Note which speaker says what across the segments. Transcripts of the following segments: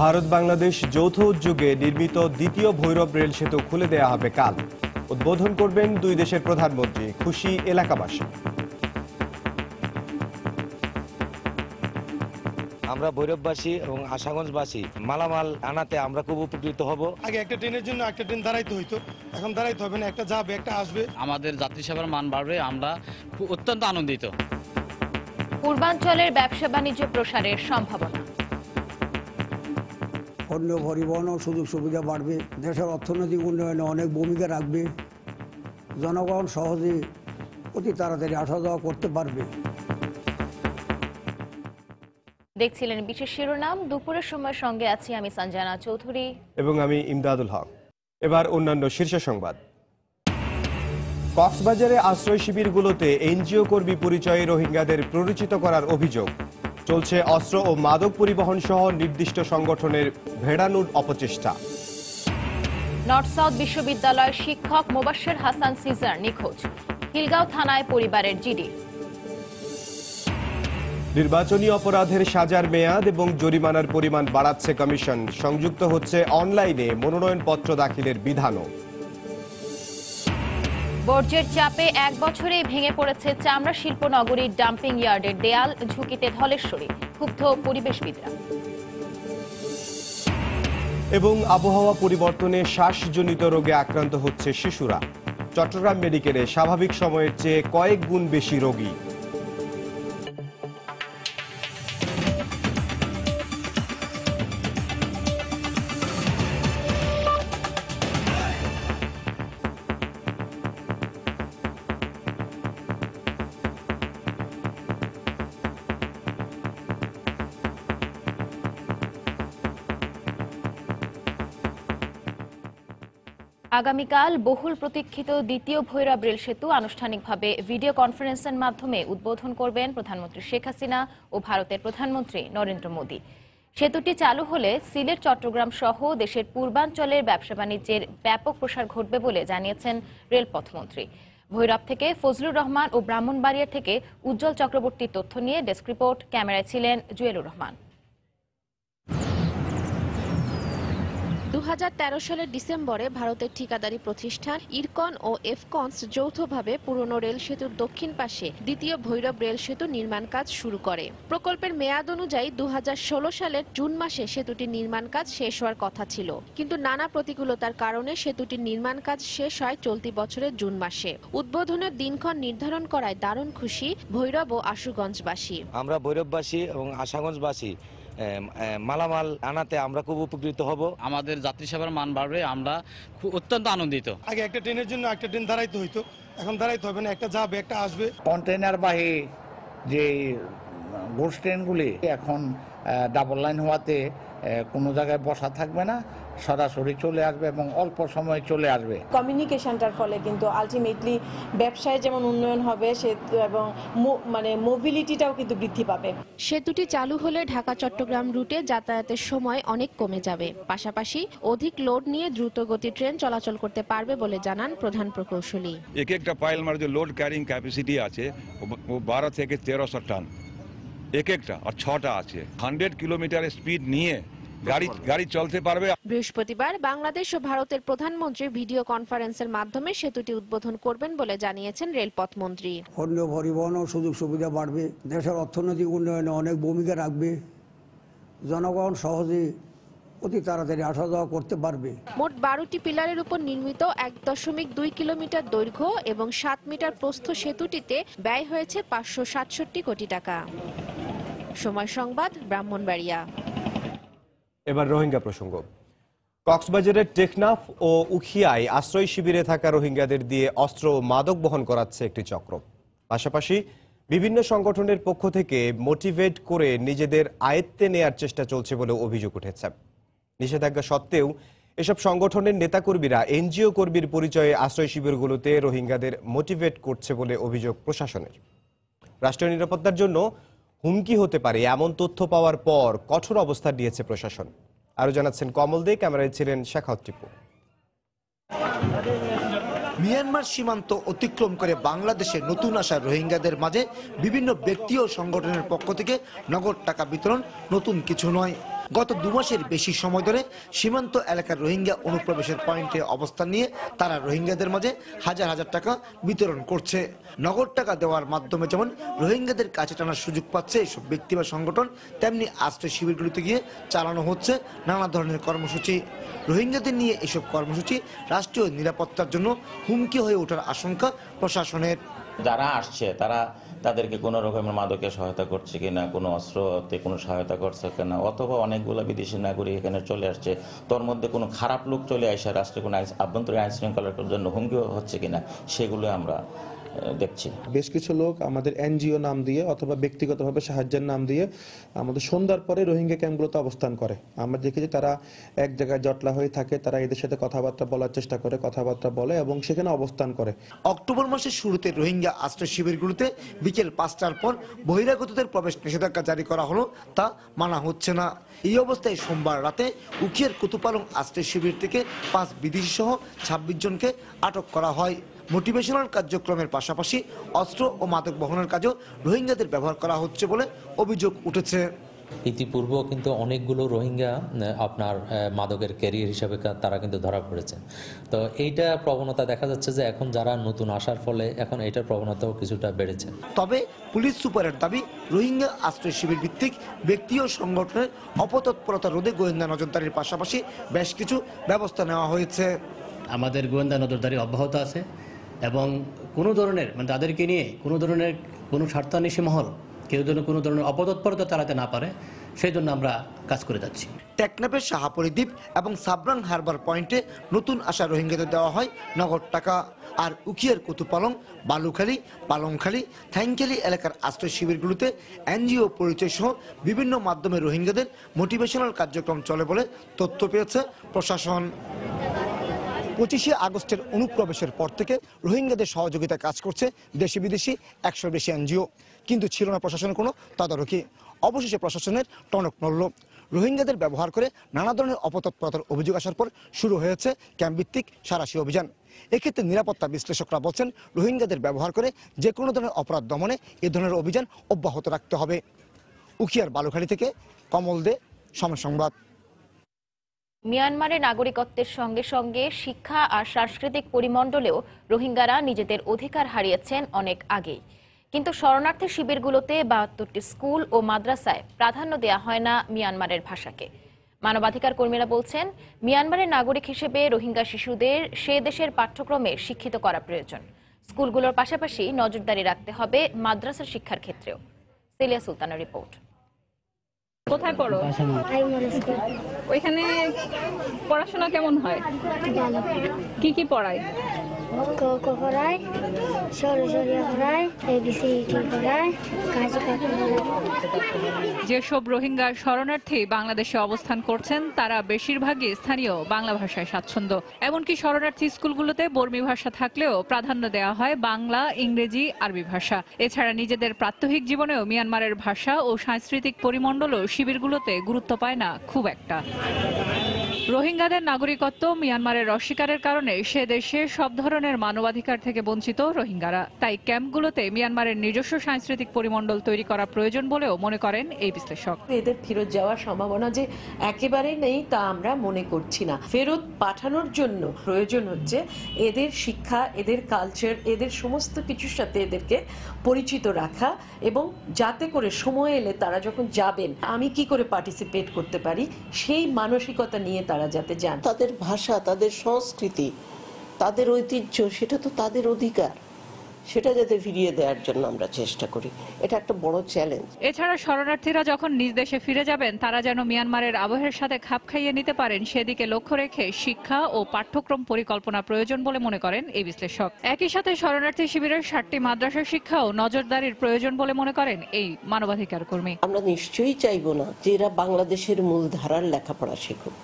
Speaker 1: ভারত বাংলাদেশ যৌথ উদ্যোগে নির্মিত দ্বিতীয় ভৈরব রেল সেতু খুলে দেয়া হবে কাল। উদ্বোধন করবেন দুই দেশের প্রধানমন্ত্রী খুশি এলাকাবাসী।
Speaker 2: আমরা ভৈরববাসী এবং আশাগঞ্জবাসী মালামাল আনাতে আমরা খুব উপকৃত হব।
Speaker 3: আগে একটা ট্রেনের জন্য একটা ট্রেন দাঁড়াইতে হইতো এখন দাঁড়াইতে হবে না একটা যাবে একটা আসবে।
Speaker 4: আমাদের যাত্রী সেবার মান বাড়বে আমরা খুব অত্যন্ত আনন্দিত।
Speaker 5: পূর্বাঞ্চলের ব্যবসা বাণিজ্য প্রসারের সম্ভাবনা।
Speaker 6: অন্য পরিবহনও সুযোগ সুবিধা বাড়বে। দেশের অর্থনৈতিক উন্নয়নে অনেক ভূমিকা রাখবে। জনগণ সহজে অতি তাড়াতাড়ি আসা যাওয়া করতে পারবে।
Speaker 5: দেখছিলেন বিশেষ শিরোনাম। দুপুরের সময় সঙ্গে আছি আমি সঞ্জনা চৌধুরী।
Speaker 1: এবং আমি ইমদাদুল হক। এবার অন্যান্য শীর্ষ সংবাদ। কক্সবাজারে আশ্রয় শিবিরগুলোতে এনজিও কর্মী পরিচয়ে রোহিঙ্গাদের প্ররোচিত করার অভিযোগ। চলছে অস্ত্র ও মাদক পরিবহন সহ নির্দিষ্ট সংগঠনের ভেড়ানোর অপচেষ্টা।
Speaker 5: নর্থ সাউথ বিশ্ববিদ্যালয়ের শিক্ষক মোবাশ্বের হাসান সিজার নিখোঁজ। হিলগাঁও থানায় পরিবারের জিডি।
Speaker 1: নির্বাচনী অপরাধের সাজার মেয়াদ এবং জরিমানার পরিমাণ বাড়াচ্ছে কমিশন। সংযুক্ত হচ্ছে অনলাইনে মনোনয়নপত্র দাখিলের বিধানও।
Speaker 5: বর্জ্যের চাপে এক বছরেই ভেঙে পড়েছে চামড়া শিল্প নগরীর ডাম্পিং ইয়ার্ডের দেয়াল, ঝুঁকিতে ধলেশ্বরী, ক্ষুব্ধ পরিবেশবিদরা।
Speaker 1: এবং আবহাওয়া পরিবর্তনে শ্বাসজনিত রোগে আক্রান্ত হচ্ছে শিশুরা। চট্টগ্রাম মেডিকেলে স্বাভাবিক সময়ের চেয়ে কয়েক গুণ বেশি রোগী।
Speaker 5: আগামীকাল বহুল প্রতীক্ষিত দ্বিতীয় ভৈরব রেল সেতু আনুষ্ঠানিকভাবে ভিডিও কনফারেন্সের মাধ্যমে উদ্বোধন করবেন প্রধানমন্ত্রী শেখ হাসিনা ও ভারতের প্রধানমন্ত্রী নরেন্দ্র মোদী। সেতুটি চালু হলে সিলেট, চট্টগ্রাম সহ দেশের পূর্বাঞ্চলের ব্যবসা বাণিজ্যের ব্যাপক প্রসার ঘটবে বলে জানিয়েছেন রেলপথমন্ত্রী। ভৈরব থেকে ফজলুর রহমান ও ব্রাহ্মণবাড়িয়া থেকে উজ্জ্বল চক্রবর্তীর তথ্য নিয়ে ডেস্ক রিপোর্ট, ক্যামেরায় ছিলেন জুয়েলুর রহমান।
Speaker 7: দু হাজার তেরো সালের ডিসেম্বরে ভারতের ঠিকাদারি প্রতিষ্ঠান ইরকন ও এফকনস যৌথভাবে পুরনো রেল সেতুর দক্ষিণ পাশে দ্বিতীয় ভৈরব রেল সেতু নির্মাণ কাজ শুরু করে। প্রকল্পের মেয়াদ অনুযায়ী দুহাজার ষোলো সালের জুন মাসে সেতুটির নির্মাণ কাজ শেষ হওয়ার কথা ছিল। কিন্তু নানা প্রতিকূলতার কারণে সেতুটির নির্মাণ কাজ শেষ হয় চলতি বছরের জুন মাসে। উদ্বোধনের দিনক্ষণ নির্ধারণ করায় দারুণ খুশি ভৈরব ও আশুগঞ্জবাসী।
Speaker 2: আমরা ভৈরববাসী এবং আশাগঞ্জবাসী মালামাল আনাতে আমরা খুব উপকৃত হব।
Speaker 4: আমাদের যাত্রী সেবার মান বাড়বে আমরা খুব অত্যন্ত আনন্দিত।
Speaker 3: আগে একটা ট্রেনের জন্য একটা ট্রেন দাঁড়াইতে হইতো এখন দাঁড়াইতে হবে না একটা যাবে একটা আসবে।
Speaker 8: কন্টেনার কন্টেনারবাহী যে গুডস ট্রেনগুলি এখন ডাবল লাইন হওয়াতে কোনো জায়গায় বসা থাকবে না। সরাসরি চলে আসবে এবং অল্প সময়ে চলে আসবে।
Speaker 9: কমিউনিকেশনটার ফলে কিন্তু আলটিমেটলি ব্যবসায় যেমন উন্নয়ন হবে সে এবং মানে মোবিলিটিটাও কিন্তু বৃদ্ধি পাবে।
Speaker 7: সেতুটি চালু হলে ঢাকা চট্টগ্রাম রুটে যাতায়াতের সময় অনেক কমে যাবে। পাশাপাশি অধিক লোড নিয়ে দ্রুত গতি ট্রেন চলাচল করতে পারবে বলে জানান প্রধান প্রকৌশলী।
Speaker 10: এক একটা পাইল মার যে লোড ক্যারিং ক্যাপাসিটি আছে ও বারো থেকে তেরোশো টান এক একটা আর ছটা আছে। হান্ড্রেড কিলোমিটার স্পিড নিয়ে গাড়ি গাড়ি চলতে পারবে।
Speaker 7: বৃহস্পতিবার বাংলাদেশ ও ভারতের প্রধানমন্ত্রী ভিডিও কনফারেন্সের মাধ্যমে সেতুটি উদ্বোধন করবেন বলে জানিয়েছেন রেলপথ মন্ত্রী।
Speaker 6: অন্য পরিবহনও সুযোগ সুবিধা বাড়বে দেশের অর্থনৈতিক উন্নয়নে অনেক ভূমিকা রাখবে। জনগণ সহজে অতি তাড়াতাড়ি আসা যাওয়া করতে পারবে।
Speaker 7: মোট বারোটি পিলারের উপর নির্মিত এক দশমিক দুই কিলোমিটার দৈর্ঘ্য এবং সাত মিটার প্রস্থ সেতুটিতে ব্যয় হয়েছে পাঁচশো সাতষট্টি কোটি টাকা। সময় সংবাদ ব্রাহ্মণবাড়িয়া।
Speaker 1: এবার রোহিঙ্গা প্রসঙ্গ। কক্সবাজারের টেকনাফ ও উখিয়ায় আশ্রয় শিবিরে থাকা রোহিঙ্গাদের দিয়ে অস্ত্র ও মাদক বহন করাচ্ছে একটি চক্র। পাশাপাশি বিভিন্ন সংগঠনের পক্ষ থেকে মোটিভেট করে নিজেদের আয়ত্তে নেয়ার চেষ্টা চলছে বলে অভিযোগ উঠেছে। নিষেধাজ্ঞা সত্ত্বেও এসব সংগঠনের নেতাকর্মীরা এনজিও কর্মীর পরিচয়ে আশ্রয় শিবিরগুলোতে রোহিঙ্গাদের মোটিভেট করছে বলে অভিযোগ প্রশাসনের। রাষ্ট্রীয় নিরাপত্তার জন্য হুমকি হতে পারে, এমন তথ্য পাওয়ার পর কঠোর অবস্থা নিয়েছে প্রশাসন। আরও জানাচ্ছেন কমল দে, ক্যামেরায় ছিলেন শেখাওয়াত টিপু
Speaker 11: মিয়ানমার সীমান্ত অতিক্রম করে বাংলাদেশে নতুন আসা রোহিঙ্গাদের মাঝে বিভিন্ন ব্যক্তি ও সংগঠনের পক্ষ থেকে নগদ টাকা বিতরণ নতুন কিছু নয়। গত দু মাসের বেশি সময় ধরে সীমান্ত এলাকার রোহিঙ্গা অনুপ্রবেশের পয়েন্টে অবস্থান নিয়ে তারা রোহিঙ্গাদের মাঝে হাজার হাজার টাকা বিতরণ করছে। নগদ টাকা দেওয়ার মাধ্যমে যেমন রোহিঙ্গাদের কাছে টানার সুযোগ পাচ্ছে এসব ব্যক্তি বা সংগঠন, তেমনি আশ্রয় শিবিরগুলিতে গিয়ে চালানো হচ্ছে নানা ধরনের কর্মসূচি। রোহিঙ্গাদের নিয়ে এসব কর্মসূচি রাষ্ট্রীয় নিরাপত্তার জন্য হুমকি হয়ে ওঠার আশঙ্কা প্রশাসনের।
Speaker 12: যারা আসছে, তারা তাদেরকে কোনো রকমের মাদকে সহায়তা করছে কিনা, কোনো অস্ত্রতে কোনো সহায়তা করছে কিনা, অথবা অনেকগুলো বিদেশি নাগরিক এখানে চলে আসছে, তোর মধ্যে কোনো খারাপ লোক চলে আসে রাষ্ট্রের কোনো আভ্যন্তরীণ আইন শৃঙ্খলার জন্য হুমকি হচ্ছে কিনা, সেগুলো আমরা দেখছি
Speaker 13: বেশ কিছু লোক আমাদের এনজিও নাম দিয়ে অথবা ব্যক্তিগতভাবে সাহায্যের নাম দিয়ে আমাদের সন্ধ্যার পরে রোহিঙ্গা ক্যাম্পগুলোতে অবস্থান করে। আমরা দেখেছি তারা এক জায়গায় জটলা হয়ে থাকে তারা এদের সাথে কথাবার্তা বলার চেষ্টা করে কথাবার্তা বলে এবং সেখানে অবস্থান করে।
Speaker 11: অক্টোবর মাসের শুরুতে রোহিঙ্গা আশ্রয় শিবিরগুলোতে বিকেল পাঁচটার পর বহিরাগতদের প্রবেশ নিষেধাজ্ঞা জারি করা হলো তা মানা হচ্ছে না। এই অবস্থায় সোমবার রাতে উখিয়ার কুতুপালং আশ্রয় শিবির থেকে পাঁচ বিদেশি সহ ছাব্বিশ জনকে আটক করা হয়। মোটিভেশনাল কার্যক্রমের পাশাপাশি অস্ত্র ও মাদক বহনের কাজেও রোহিঙ্গাদের ব্যবহার করা হচ্ছে বলে অভিযোগ উঠেছে।
Speaker 14: ইতিপূর্বেও কিন্তু অনেকগুলো রোহিঙ্গা আপনার আহ, মাদকের ক্যারিয়ার হিসাবে তারা কিন্তু ধরা পড়েছেন। তো এইটা প্রবণতা দেখা যাচ্ছে যে এখন যারা নতুন আসার ফলে এখন এইটার প্রবণতাও কিছুটা বেড়েছে।
Speaker 11: তবে পুলিশ সুপারের দাবি রোহিঙ্গা আশ্রয় শিবির ভিত্তিক ব্যক্তি ও সংগঠনের অপতৎপরতা রোধে গোয়েন্দা নজরদারির পাশাপাশি বেশ কিছু ব্যবস্থা নেওয়া হয়েছে।
Speaker 15: আমাদের গোয়েন্দা নজরদারি অব্যাহত আছে। এবং কোনো ধরনের মানে তাদেরকে নিয়ে কোনো ধরনের কোনো স্বার্থান্বেষী মহল, কেউ যেন কোনো ধরনের অপতৎপরতা চালাতে না পারে, সেই জন্য আমরা কাজ করে যাচ্ছি।
Speaker 11: টেকনাফের শাহাপুরি দ্বীপ এবং সাবরাং হারবার পয়েন্টে নতুন আসা রোহিঙ্গাদের দেওয়া হয় নগদ টাকা। আর উখিয়ার কুতুপালং, বালুখালী, পালংখালী থ্যাংখালী এলাকার আশ্রয় শিবিরগুলোতে এনজিও পরিচয় সহ বিভিন্ন মাধ্যমে রোহিঙ্গাদের মোটিভেশনাল কার্যক্রম চলে বলে তথ্য পেয়েছে প্রশাসন। পঁচিশে আগস্টের অনুপ্রবেশের পর থেকে রোহিঙ্গাদের সহযোগিতায় কাজ করছে দেশি বিদেশি একশোর বেশি এনজিও। কিন্তু ছিল না প্রশাসনের কোনো তদারকি। অবশেষে প্রশাসনের টনক নড়ল। রোহিঙ্গাদের ব্যবহার করে নানা ধরনের অপতৎপরতার অভিযোগ আসার পর শুরু হয়েছে ক্যাম্পভিত্তিক সারাশি অভিযান। এক্ষেত্রে নিরাপত্তা বিশ্লেষকরা বলছেন, রোহিঙ্গাদের ব্যবহার করে যে কোনো ধরনের অপরাধ দমনে এ ধরনের অভিযান অব্যাহত রাখতে হবে। উখিয়ার বালুখালী থেকে কমল দে, সময় সংবাদ।
Speaker 5: মিয়ানমারের নাগরিকত্বের সঙ্গে সঙ্গে শিক্ষা আর সাংস্কৃতিক পরিমণ্ডলেও রোহিঙ্গারা নিজেদের অধিকার হারিয়েছেন অনেক আগেই। কিন্তু শরণার্থী শিবিরগুলোতে বাহাত্তরটি স্কুল ও মাদ্রাসায় প্রাধান্য দেওয়া হয় না মিয়ানমারের ভাষাকে। মানবাধিকার কর্মীরা বলছেন, মিয়ানমারের নাগরিক হিসেবে রোহিঙ্গা শিশুদের সে দেশের পাঠ্যক্রমে শিক্ষিত করা প্রয়োজন। স্কুলগুলোর পাশাপাশি নজরদারি রাখতে হবে মাদ্রাসা শিক্ষার ক্ষেত্রেও। সেলিয়া সুলতানের রিপোর্ট।
Speaker 16: কোথায় পড়ো? ওইখানে পড়াশোনা কেমন হয়? কি কি পড়ায়?
Speaker 17: টি পড়ায় কাজ
Speaker 16: যেসব রোহিঙ্গা শরণার্থী বাংলাদেশে অবস্থান করছেন, তারা বেশিরভাগই স্থানীয় বাংলা ভাষায় স্বাচ্ছন্দ্য। এমনকি শরণার্থী স্কুলগুলোতে বর্মী ভাষা থাকলেও প্রাধান্য দেওয়া হয় বাংলা, ইংরেজি, আরবি ভাষা। এছাড়া নিজেদের প্রাত্যহিক জীবনেও মিয়ানমারের ভাষা ও সাংস্কৃতিক পরিমণ্ডলও শিবিরগুলোতে গুরুত্ব পায় না খুব একটা। রোহিঙ্গাদের নাগরিকত্ব মিয়ানমারের অস্বীকারের কারণে সে দেশে সব ধরনের মানবাধিকার থেকে বঞ্চিত রোহিঙ্গারা। তাই ক্যাম্পগুলোতে মিয়ানমারের নিজস্ব সাংস্কৃতিক পরিমণ্ডল তৈরি করা প্রয়োজন বলেও মনে করেন এই বিশ্লেষক।
Speaker 18: এদের ফেরত যাওয়ার সম্ভাবনা যে একেবারেই নেই তা আমরা মনে করছি না। ফেরত পাঠানোর জন্য প্রয়োজন হচ্ছে এদের শিক্ষা, এদের কালচার এদের সমস্ত কিছুর সাথে এদেরকে পরিচিত রাখা এবং যাতে করে সময় এলে তারা যখন যাবেন, আমি কি করে পার্টিসিপেট করতে পারি? সেই মানসিকতা নিয়ে তারা যাতে যান
Speaker 19: তাদের ভাষা তাদের সংস্কৃতি তাদের ঐতিহ্য সেটা তো তাদের অধিকার। সেটা যাতে ফিরিয়ে দেওয়ার জন্য আমরা চেষ্টা করি। এটা একটা বড় চ্যালেঞ্জ
Speaker 16: এছাড়া শরণার্থীরা যখন নিজ দেশে ফিরে যাবেন তারা যেন মিয়ানমারের আবহের সাথে খাপ খাইয়ে নিতে পারেন সেদিকে লক্ষ্য রেখে শিক্ষা ও পাঠ্যক্রম পরিকল্পনা প্রয়োজন বলে মনে করেন এই বিশ্লেষক। একই সাথে শরণার্থী শিবিরের ষাটটি মাদ্রাসা শিক্ষাও নজরদারির প্রয়োজন বলে মনে করেন এই মানবাধিকার কর্মী
Speaker 19: আমরা নিশ্চয়ই চাইব না যে এরা বাংলাদেশের মূল ধারার লেখাপড়া শিখুক।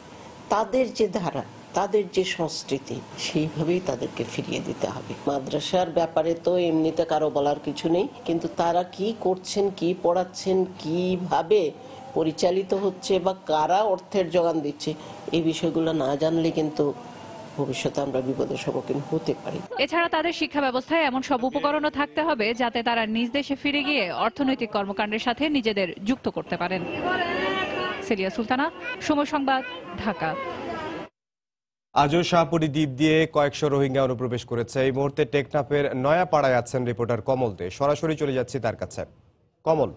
Speaker 19: তাদের যে ধারা, তাদের যে সংস্কৃতি, সেইভাবেই তাদেরকে ফিরিয়ে দিতে হবে। মাদ্রাসার ব্যাপারে তো এমনিতে কারও বলার কিছু নেই, কিন্তু তারা কি করছেন, কি পড়াচ্ছেন, কীভাবে পরিচালিত হচ্ছে বা কারা অর্থের যোগান দিচ্ছে, এই বিষয়গুলো না জানলে কিন্তু ভবিষ্যতে আমরা বিপদের সম্মুখীন হতে পারি।
Speaker 16: এছাড়া তাদের শিক্ষা ব্যবস্থায় এমন সব উপকরণও থাকতে হবে, যাতে তারা নিজ দেশে ফিরে গিয়ে অর্থনৈতিক কর্মকাণ্ডের সাথে নিজেদের যুক্ত করতে পারেন। সেলিয়া সুলতানা, সময় সংবাদ, ঢাকা।
Speaker 1: আজও শাহপুরী দ্বীপ দিয়ে কয়েকশো রোহিঙ্গা অনুপ্রবেশ করেছে। এই মুহূর্তে টেকনাফের নয়া পাড়ায় আছেন রিপোর্টার কমল দে। সরাসরি চলে যাচ্ছি তার কাছে। কমল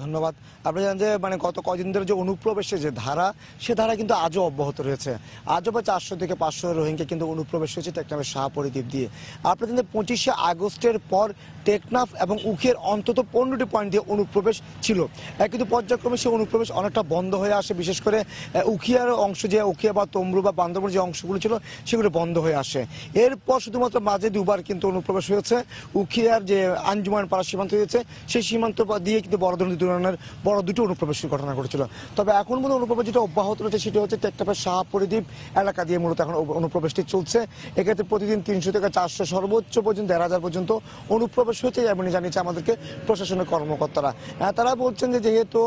Speaker 11: ধন্যবাদ। আপনি জানেন যে মানে গত কদিন ধরে যে অনুপ্রবেশের যে ধারা, সে ধারা কিন্তু আজও অব্যাহত রয়েছে। আজও বা চারশো থেকে পাঁচশো রোহিঙ্গা কিন্তু অনুপ্রবেশ হয়েছে টেকনাফের শাহপরি দ্বীপ দিয়ে। আপনি জানেন পঁচিশে আগস্টের পর টেকনাফ এবং উখের অন্তত পনেরোটি পয়েন্ট দিয়ে অনুপ্রবেশ ছিল। কিন্তু পর্যায়ক্রমে সে অনুপ্রবেশ অনেকটা বন্ধ হয়ে আসে, বিশেষ করে উখিয়ার অংশ যে, উখিয়া বা তমরু বা বান্দরবন যে অংশগুলো ছিল, সেগুলো বন্ধ হয়ে আসে। এরপর শুধুমাত্র মাঝে দুবার কিন্তু অনুপ্রবেশ হয়েছে। উখিয়ার যে আঞ্জুমান পাড়া সীমান্ত হয়েছে সেই সীমান্ত দিয়ে কিন্তু বড় ধরনের ধরনের বড় দুটো অনুপ্রবেশের ঘটনা ঘটেছিল। তবে এখন মধ্যে অনুপ্রবেশ যেটা অব্যাহত রয়েছে সেটি হচ্ছে টেকটাপের শাহপরিদ্বীপ এলাকা দিয়ে মূলত এখন অনুপ্রবেশটি চলছে। এক্ষেত্রে প্রতিদিন তিনশো থেকে চারশো সর্বোচ্চ পর্যন্ত, দেড় হাজার পর্যন্ত অনুপ্রবেশ হয়েছে এমনই জানিয়েছে আমাদেরকে প্রশাসনের কর্মকর্তারা। তারা বলছেন যে যেহেতু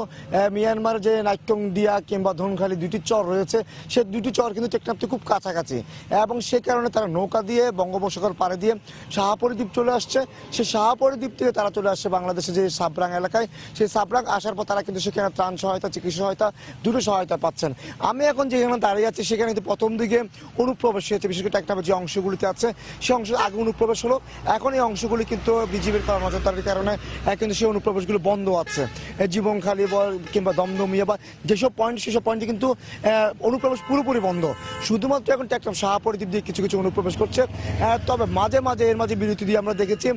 Speaker 11: মিয়ানমার যে নাইটং দিয়া কিংবা ধনখালি দুটি চর রয়েছে, সে দুটি চর কিন্তু টেকনাফতে খুব কাছাকাছি। এবং সে কারণে তারা নৌকা দিয়ে, বঙ্গোপসাগর পাড়ে দিয়ে শাহপরিদ্বীপ চলে আসছে। সেই শাহপরিদ্বীপ থেকে তারা চলে আসছে বাংলাদেশের যে সাবরাং এলাকায়। সেই সাবরাং আসার পর তারা কিন্তু সেখানে ত্রাণ সহায়তা, চিকিৎসা সহায়তা, দুটো সহায়তা পাচ্ছেন। আমি এখন যেখানে দাঁড়িয়ে আছি, সেখানে কিন্তু প্রথম দিকে অনুপ্রবেশ হয়েছে। বিশেষ করে টেকনাফের যে অংশগুলিতে আছে সেই অংশ আগে অনুপ্রবেশ হলো। এখন এই অংশগুলি কিন্তু বিজিবির নজরদারির কারণে কিন্তু সেই অনুপ্রবেশগুলো বন্ধ আছে। জীবনখালী বল কিংবা দমদমিয়া বা যেসব পয়েন্ট সেসব পয়েন্টে কিন্তু অনুপ্রবেশ পুরোপুরি বন্ধ। শুধুমাত্র এখন টেকনাফ শাহপরিদ্বীপ দিয়ে কিছু কিছু অনুপ্রবেশ করছে। তবে মাঝে মাঝে এর মাঝে বিরতি দিয়ে আমরা দেখেছি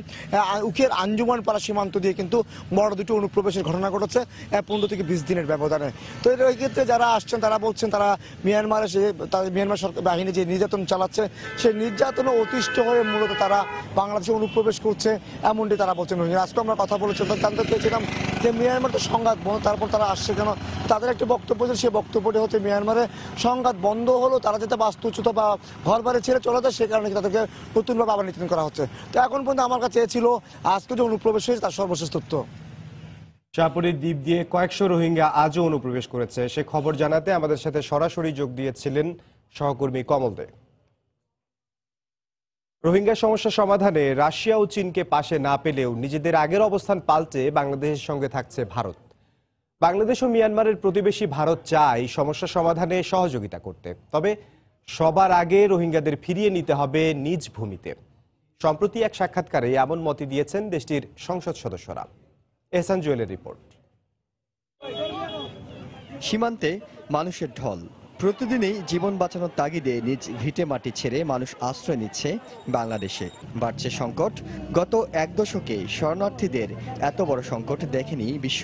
Speaker 11: উখের আঞ্জুমান পাড়া সীমান্ত দিয়ে কিন্তু বড় দুটো অনুপ্রবেশের ঘটনা ঘটেছে পনেরো থেকে বিশ দিনের ব্যবধানে। তো এই ক্ষেত্রে যারা আসছেন, তারা বলছেন তারা মিয়ানমারে সে তাদের মিয়ানমার সরকার বাহিনী যে নির্যাতন চালাচ্ছে, সেই নির্যাতনে অতিষ্ঠ হয়ে মূলত তারা বাংলাদেশে অনুপ্রবেশ করছে, এমনটি তারা বলছেন আজকে আমরা কথা বলেছিলাম জানতে চেয়েছিলাম যে মিয়ানমার তো সংঘাত বন্ধ, তারপর তারা আসছে কেন? তাদের একটি বক্তব্য ছিল সেই বক্তব্যটি হচ্ছে মিয়ানমারে সংঘাত বন্ধ হলো, তারা যাতে বাস্তুচ্যুত বা ঘর বাড়ি ছেড়ে চলে যায়, সে কারণে তাদেরকে নতুনভাবে আবার নির্যাতন করা হচ্ছে। তো এখন পর্যন্ত আমার কাছে ছিল, আজকে যে অনুপ্রবেশ হয়েছে, তার সর্বশেষ তথ্য।
Speaker 1: শাহপুরীর দ্বীপ দিয়ে কয়েকশো রোহিঙ্গা আজও অনুপ্রবেশ করেছে। সে খবর জানাতে আমাদের সাথে সরাসরি যোগ দিয়েছিলেন সহকর্মী কমল দে। রোহিঙ্গা সমস্যা সমাধানে রাশিয়া ও চীনকে পাশে না পেলেও নিজেদের আগের অবস্থান পাল্টে বাংলাদেশের সঙ্গে থাকছে ভারত। বাংলাদেশ ও মিয়ানমারের প্রতিবেশী ভারত চায় সমস্যা সমাধানে সহযোগিতা করতে। তবে সবার আগে রোহিঙ্গাদের ফিরিয়ে নিতে হবে নিজ ভূমিতে। সম্প্রতি এক সাক্ষাৎকারে এমন মত দিয়েছেন দেশটির সংসদ সদস্যরা। এহসান জুয়েলের রিপোর্ট।
Speaker 20: সীমান্তে মানুষের ঢল। প্রতিদিনই জীবন বাঁচানোর তাগিদে নিজ ভিটে মাটি ছেড়ে মানুষ আশ্রয় নিচ্ছে বাংলাদেশে। বাড়ছে সংকট। গত এক দশকে শরণার্থীদের এত বড় সংকট দেখেনি বিশ্ব।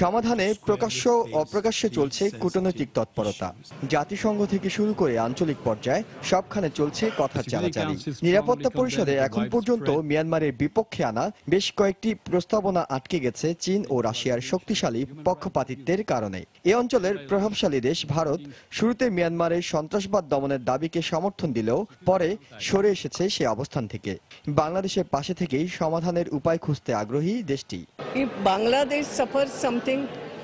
Speaker 20: সমাধানে প্রকাশ্য অপ্রকাশ্যে চলছে কূটনৈতিক তৎপরতা। জাতিসংঘ থেকে শুরু করে আঞ্চলিক পর্যায়ে সবখানে চলছে কথা চালাচালি। নিরাপত্তা পরিষদে এখন পর্যন্ত মিয়ানমারের বিপক্ষে আনা বেশ কয়েকটি প্রস্তাবনা আটকে গেছে চীন ও রাশিয়ার শক্তিশালী পক্ষপাতিত্বের কারণে। এ অঞ্চলের প্রভাবশালী দেশ ভারত শুরুতে মিয়ানমারের সন্ত্রাসবাদ দমনের দাবিকে সমর্থন দিলেও পরে সরে এসেছে সে অবস্থান থেকে। বাংলাদেশের পাশে থেকেই সমাধানের উপায় খুঁজতে আগ্রহী দেশটি।
Speaker 21: Bangladesh suffers something,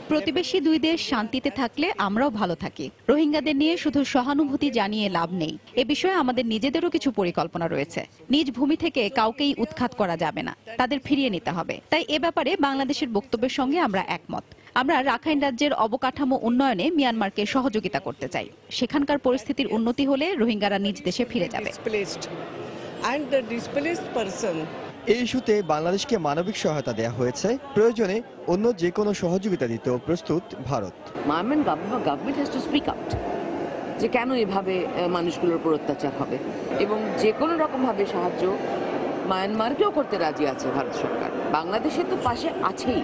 Speaker 22: প্রতিবেশী দুই দেশ শান্তিতে থাকলে আমরাও ভালো থাকি। রোহিঙ্গাদের নিয়ে শুধু সহানুভূতি জানিয়ে লাভ নেই। এ বিষয়ে আমাদের নিজেদেরও কিছু পরিকল্পনা রয়েছে। নিজ ভূমি থেকে কাউকেই উৎখাত করা যাবে না। তাদের ফিরিয়ে নিতে হবে। তাই এ ব্যাপারে বাংলাদেশের বক্তব্যের সঙ্গে আমরা একমত। আমরা রাখাইন রাজ্যের অবকাঠামো উন্নয়নে মিয়ানমারকে সহযোগিতা করতে চাই। সেখানকার পরিস্থিতির উন্নতি হলে রোহিঙ্গারা নিজ দেশে ফিরে যাবে।
Speaker 20: এই ইস্যুতে বাংলাদেশকে মানবিক সহায়তা দেওয়া হয়েছে। প্রয়োজনে অন্য যে কোনো সহযোগিতা দিতেও প্রস্তুত Bharat.
Speaker 23: Myanmar government has to speak out যে কেন এভাবে মানুষগুলোর উপর অত্যাচার হবে। এবং যে কোনো রকমভাবে সাহায্য মায়ানমারকেও করতে রাজি আছে ভারত সরকার। বাংলাদেশে তো পাশে আছেই।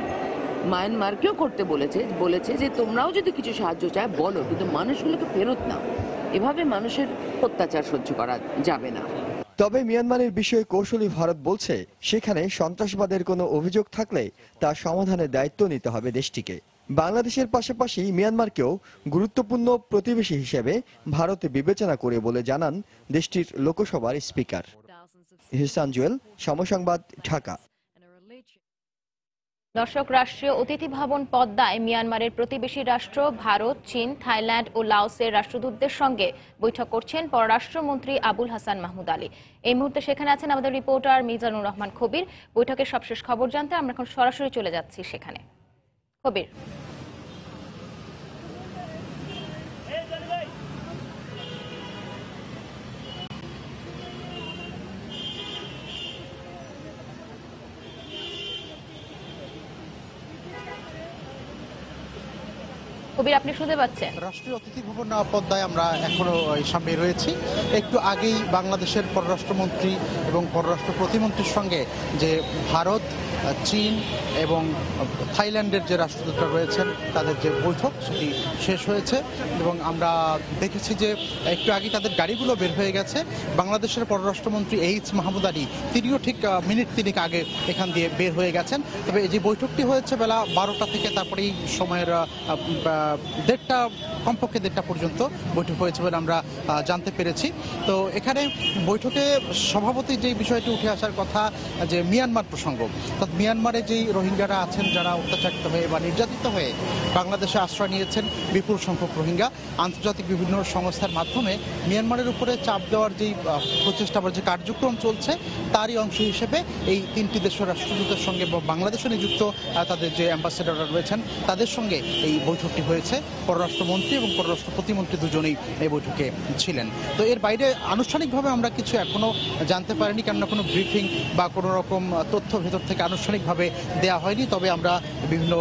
Speaker 23: মায়ানমারকেও করতে বলেছে বলেছে যে তোমরাও যদি কিছু সাহায্য চায়, বলো। কিন্তু মানুষগুলোকে ফেরত নাও। এভাবে মানুষের অত্যাচার সহ্য করা যাবে না।
Speaker 20: তবে মিয়ানমারের বিষয়ে কৌশলী ভারত বলছে, সেখানে সন্ত্রাসবাদের কোনো অভিযোগ থাকলে তা সমাধানের দায়িত্ব নিতে হবে দেশটিকে। বাংলাদেশের পাশাপাশি মিয়ানমারকেও গুরুত্বপূর্ণ প্রতিবেশী হিসেবে ভারতে বিবেচনা করে বলে জানান দেশটির লোকসভার স্পিকার। হিসান জুয়েল সমসংবাদ, ঢাকা।
Speaker 5: দর্শক, রাষ্ট্রীয় অতিথি ভবন পদ্মায় মিয়ানমারের প্রতিবেশী রাষ্ট্র ভারত, চীন, থাইল্যান্ড ও লাওসের রাষ্ট্রদূতদের সঙ্গে বৈঠক করছেন পররাষ্ট্রমন্ত্রী আবুল হাসান মাহমুদ আলী। এই মুহূর্তে সেখানে আছেন আমাদের রিপোর্টার মিজানুর রহমান খবির। বৈঠকের সবশেষ খবর জানতে আমরা এখন সরাসরি চলে যাচ্ছি সেখানে। কবির কবির আপনি শুনতে পাচ্ছেন।
Speaker 24: রাষ্ট্রীয় অতিথি ভবন পদ্মায় আমরা এখনও সামনে রয়েছি। একটু আগেই বাংলাদেশের পররাষ্ট্রমন্ত্রী এবং পররাষ্ট্র প্রতিমন্ত্রীর সঙ্গে যে ভারত চীন এবং থাইল্যান্ডের যে রাষ্ট্রদূতরা রয়েছেন, তাদের যে বৈঠক সেটি শেষ হয়েছে এবং আমরা দেখেছি যে একটু আগে তাদের গাড়িগুলো বের হয়ে গেছে। বাংলাদেশের পররাষ্ট্রমন্ত্রী এইচ মাহমুদ আলী তিনিও ঠিক মিনিট তিনিক আগে এখান দিয়ে বের হয়ে গেছেন। তবে এই যে বৈঠকটি হয়েছে বেলা বারোটা থেকে, তারপরেই সময়ের দেড়টা কমপক্ষে দেড়টা পর্যন্ত বৈঠক হয়েছে বলে আমরা জানতে পেরেছি। তো এখানে বৈঠকে সভাপতি যে বিষয়টি উঠে আসার কথা, যে মিয়ানমার প্রসঙ্গ। অর্থাৎ মিয়ানমারে যেই রোহিঙ্গারা আছেন, যারা অত্যাচারিত হয়ে বা নির্যাতিত হয়ে বাংলাদেশে আশ্রয় নিয়েছেন, বিপুল সংখ্যক রোহিঙ্গা, আন্তর্জাতিক বিভিন্ন সংস্থার মাধ্যমে মিয়ানমারের উপরে চাপ দেওয়ার যেই প্রচেষ্টা বা যে কার্যক্রম চলছে, তারই অংশ হিসেবে এই তিনটি দেশের রাষ্ট্রদূতের সঙ্গে বাংলাদেশে নিযুক্ত তাদের যে অ্যাম্বাসেডাররা রয়েছেন, তাদের সঙ্গে এই বৈঠকটি হয়েছে। পররাষ্ট্রমন্ত্রী এবং পররাষ্ট্র প্রতিমন্ত্রী দুজনেই এই বৈঠকে ছিলেন। তো এর বাইরে আনুষ্ঠানিকভাবে আমরা কিছু এখনও জানতে পারিনি, কেননা কোনো ব্রিফিং বা কোনো রকম তথ্য ভেতর থেকে আনুষ্ঠানিকভাবে দেওয়া হয়নি। তবে আমরা বিভিন্ন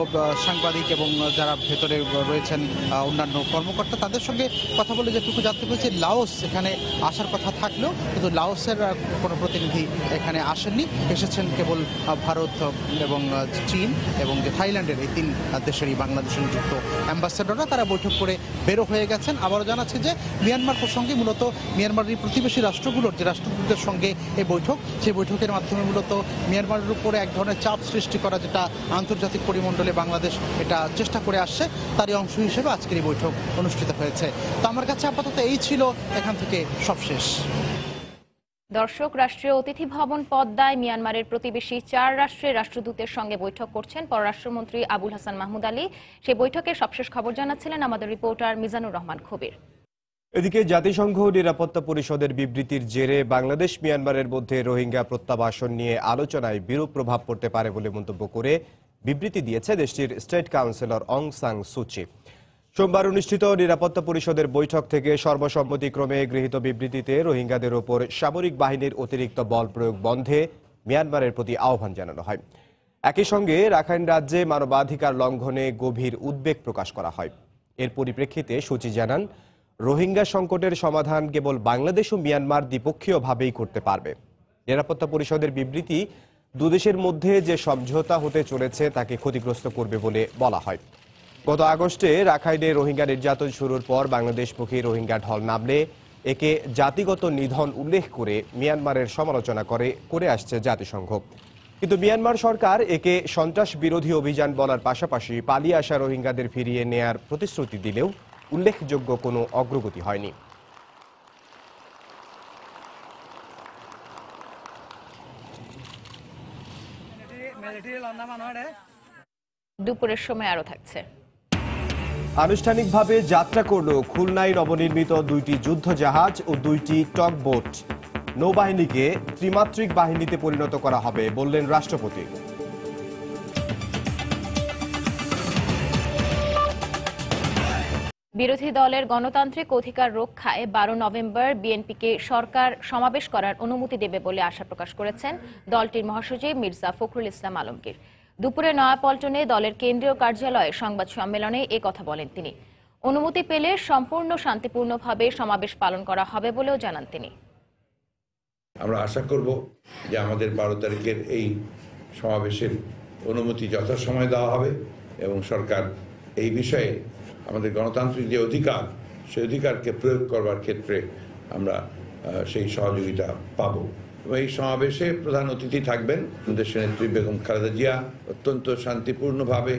Speaker 24: সাংবাদিক এবং যারা ভেতরে রয়েছেন অন্যান্য কর্মকর্তা, তাদের সঙ্গে কথা বলে যেটুকু জানতে পেরেছি, লাওস এখানে আসার কথা থাকলেও কিন্তু লাওসের কোনো প্রতিনিধি এখানে আসেননি। এসেছেন কেবল ভারত এবং চীন এবং থাইল্যান্ডের এই তিন দেশেরই বাংলাদেশে নিযুক্ত অ্যাম্বাসেডররা। তারা বৈঠক করে বেরো হয়ে গেছেন। আবারও জানাচ্ছে যে মিয়ানমার প্রসঙ্গে মূলত মিয়ানমারের প্রতিবেশী রাষ্ট্রগুলোর যে রাষ্ট্রদূতদের সঙ্গে এই বৈঠক, সেই বৈঠকের মাধ্যমে মূলত মিয়ানমারের উপরে এক ধরনের চাপ সৃষ্টি করা যেটা আন্তর্জাতিক পরিমণ্ডলে বাংলাদেশ এটা চেষ্টা করে আসছে, তারই অংশ হিসেবে আজকের এই বৈঠক অনুষ্ঠিত হয়েছে। তো আমার কাছে আপাতত এই ছিল, এখান থেকে সব শেষ
Speaker 5: দর্শক, রাষ্ট্রীয় অতিথি ভবন পদ্মায় মিয়ানমারের প্রতিবেশী চার রাষ্ট্রের রাষ্ট্রদূতের সঙ্গে বৈঠক করছেন পররাষ্ট্রমন্ত্রী আবুল হাসান মাহমুদ আলী। সেই বৈঠকে সবশেষ খবর জানাচ্ছিলেন আমাদের রিপোর্টার মিজানুর রহমান খবির।
Speaker 1: এদিকে জাতিসংঘ নিরাপত্তা পরিষদের বিবৃতির জেরে বাংলাদেশ মিয়ানমারের মধ্যে রোহিঙ্গা প্রত্যাবাসন নিয়ে আলোচনায় বিরূপ প্রভাব পড়তে পারে বলে মন্তব্য করে বিবৃতি দিয়েছে দেশটির স্টেট কাউন্সিলর অং সাং সুচি সোমবার অনুষ্ঠিত নিরাপত্তা পরিষদের বৈঠক থেকে সর্বসম্মতিক্রমে গৃহীত বিবৃতিতে রোহিঙ্গাদের ওপর সামরিক বাহিনীর অতিরিক্ত বল প্রয়োগ বন্ধে মিয়ানমারের প্রতি আহ্বান জানানো হয়। একই সঙ্গে রাখাইন রাজ্যে মানবাধিকার লঙ্ঘনে গভীর উদ্বেগ প্রকাশ করা হয়। এর পরিপ্রেক্ষিতে সূচি জানান, রোহিঙ্গা সংকটের সমাধান কেবল বাংলাদেশ ও মিয়ানমার দ্বিপক্ষীয়ভাবেই করতে পারবে। নিরাপত্তা পরিষদের বিবৃতি, দুদেশের মধ্যে যে সমঝোতা হতে চলেছে তাকে ক্ষতিগ্রস্ত করবে বলে বলা হয়। গত আগস্টে রাখাইনে রোহিঙ্গা নির্যাতন শুরুর পর বাংলাদেশমুখী রোহিঙ্গা ঢল নামলে একে জাতিগত নিধন উল্লেখ করে মিয়ানমারের সমালোচনা করে করে আসছে জাতিসংঘ। কিন্তু মিয়ানমার সরকার একে সন্ত্রাস বিরোধী অভিযান বলার পাশাপাশি পালিয়ে আসা রোহিঙ্গাদের ফিরিয়ে নেয়ার প্রতিশ্রুতি দিলেও উল্লেখযোগ্য কোনো অগ্রগতি হয়নি।
Speaker 5: দুপুরের সময় আরও থাকছে।
Speaker 1: আনুষ্ঠানিকভাবে যাত্রা করল খুলনায় নবনির্মিত দুইটি যুদ্ধ জাহাজ ও দুইটি টক বোট নৌবাহিনীকে ত্রিমাত্রিক বাহিনীতে পরিণত করা হবে, বললেন রাষ্ট্রপতি।
Speaker 5: বিরোধী দলের গণতান্ত্রিক অধিকার রক্ষায় বারো নভেম্বর বিএনপিকে সরকার সমাবেশ করার অনুমতি দেবে বলে আশা প্রকাশ করেছেন দলটির মহাসচিব মির্জা ফখরুল ইসলাম আলমগীর। দুপুরে নয়াপল্টনে দলের কেন্দ্রীয় কার্যালয়ে সংবাদ সম্মেলনে এ কথা বলেন তিনি। অনুমতি পেলে সম্পূর্ণ শান্তিপূর্ণভাবে সমাবেশ পালন করা হবে বলেও জানান তিনি।
Speaker 25: আমরা আশা করব যে আমাদের বারো তারিখের এই সমাবেশের অনুমতি যথাসময়ে দেওয়া হবে এবং সরকার এই বিষয়ে আমাদের গণতান্ত্রিক যে অধিকার, সেই অধিকারকে প্রয়োগ করবার ক্ষেত্রে আমরা সেই সহযোগিতা পাব। এই সমাবেশে প্রধান অতিথি থাকবেন দেশের নেত্রী বেগম খালেদা জিয়া। অত্যন্ত শান্তিপূর্ণভাবে,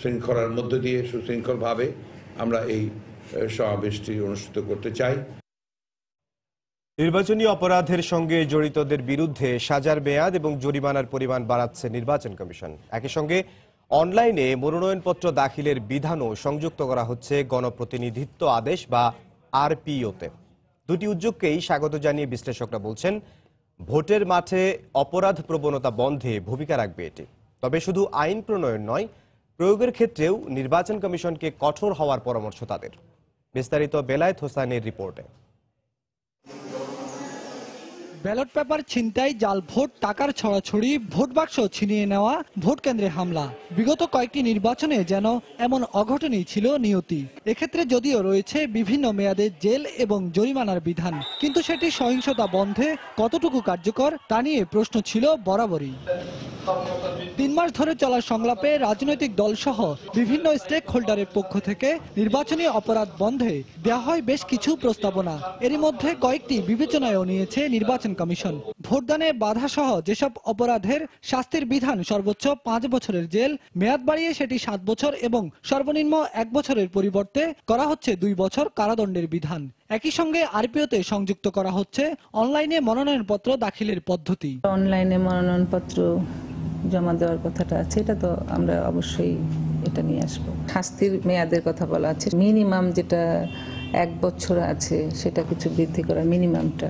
Speaker 25: শৃঙ্খলার মধ্য দিয়ে সুশৃঙ্খলভাবে আমরা এই সমাবেশটি অনুষ্ঠিত করতে চাই।
Speaker 1: নির্বাচনী অপরাধের সঙ্গে জড়িতদের বিরুদ্ধে সাজার মেয়াদ এবং জরিমানার পরিমাণ বাড়াচ্ছে নির্বাচন কমিশন। একই সঙ্গে অনলাইনে মনোনয়নপত্র দাখিলের বিধানও সংযুক্ত করা হচ্ছে গণপ্রতিনিধিত্ব আদেশ বা আরপিওতে। দুটি উদ্যোগকেই স্বাগত জানিয়ে বিশ্লেষকরা বলছেন ভোটের মাঠে অপরাধ প্রবণতা বন্ধে ভূমিকা রাখবে এটি। তবে শুধু আইন প্রণয়ন নয়, প্রয়োগের ক্ষেত্রেও নির্বাচন কমিশনকে কঠোর হওয়ার পরামর্শ তাদের। বিস্তারিত বেলায়েত হোসাইনের রিপোর্টে।
Speaker 26: ব্যালট পেপার ছিনতাই, জাল ভোট, টাকার ছড়াছড়ি, ভোট বাক্স ছিনিয়ে নেওয়া, ভোট কেন্দ্রে হামলা। বিগত কয়েকটি নির্বাচনে যেন এমন অঘটনই ছিল নিয়তি। এক্ষেত্রে যদিও রয়েছে বিভিন্ন মেয়াদে জেল এবং জরিমানার বিধান, কিন্তু সেটি সহিংসতা বন্ধে কতটুকু কার্যকর তা নিয়ে প্রশ্ন ছিল বরাবরই। তিন মাস ধরে চলা সংলাপে রাজনৈতিক দলসহ বিভিন্ন স্টেক হোল্ডারের পক্ষ থেকে নির্বাচনী অপরাধ বন্ধে দেওয়া হয় বেশ কিছু প্রস্তাবনা। এরই মধ্যে কয়েকটি বিবেচনায়ও নিয়েছে নির্বাচন কমিশন। ভোটদানে বাধা সহ যেসব অপরাধের শাস্তির বিধান সর্বোচ্চ পাঁচ বছরের জেল, মেয়াদ বাড়িয়ে সেটি সাত বছর এবং সর্বনিম্ন এক বছরের পরিবর্তে করা হচ্ছে দুই বছর কারাদণ্ডের বিধান। একই সঙ্গে আরপিওতে সংযুক্ত করা হচ্ছে অনলাইনে মনোনয়নপত্র দাখিলের পদ্ধতি।
Speaker 27: অনলাইনে মনোনয়নপত্র জমা দেওয়ার কথাটা আছে, এটা তো আমরা অবশ্যই এটা নিয়ে আসব। শাস্তির মেয়াদের কথা বলা আছে, মিনিমাম যেটা এক বছর আছে সেটা কিছু বৃদ্ধি করার মিনিমামটা।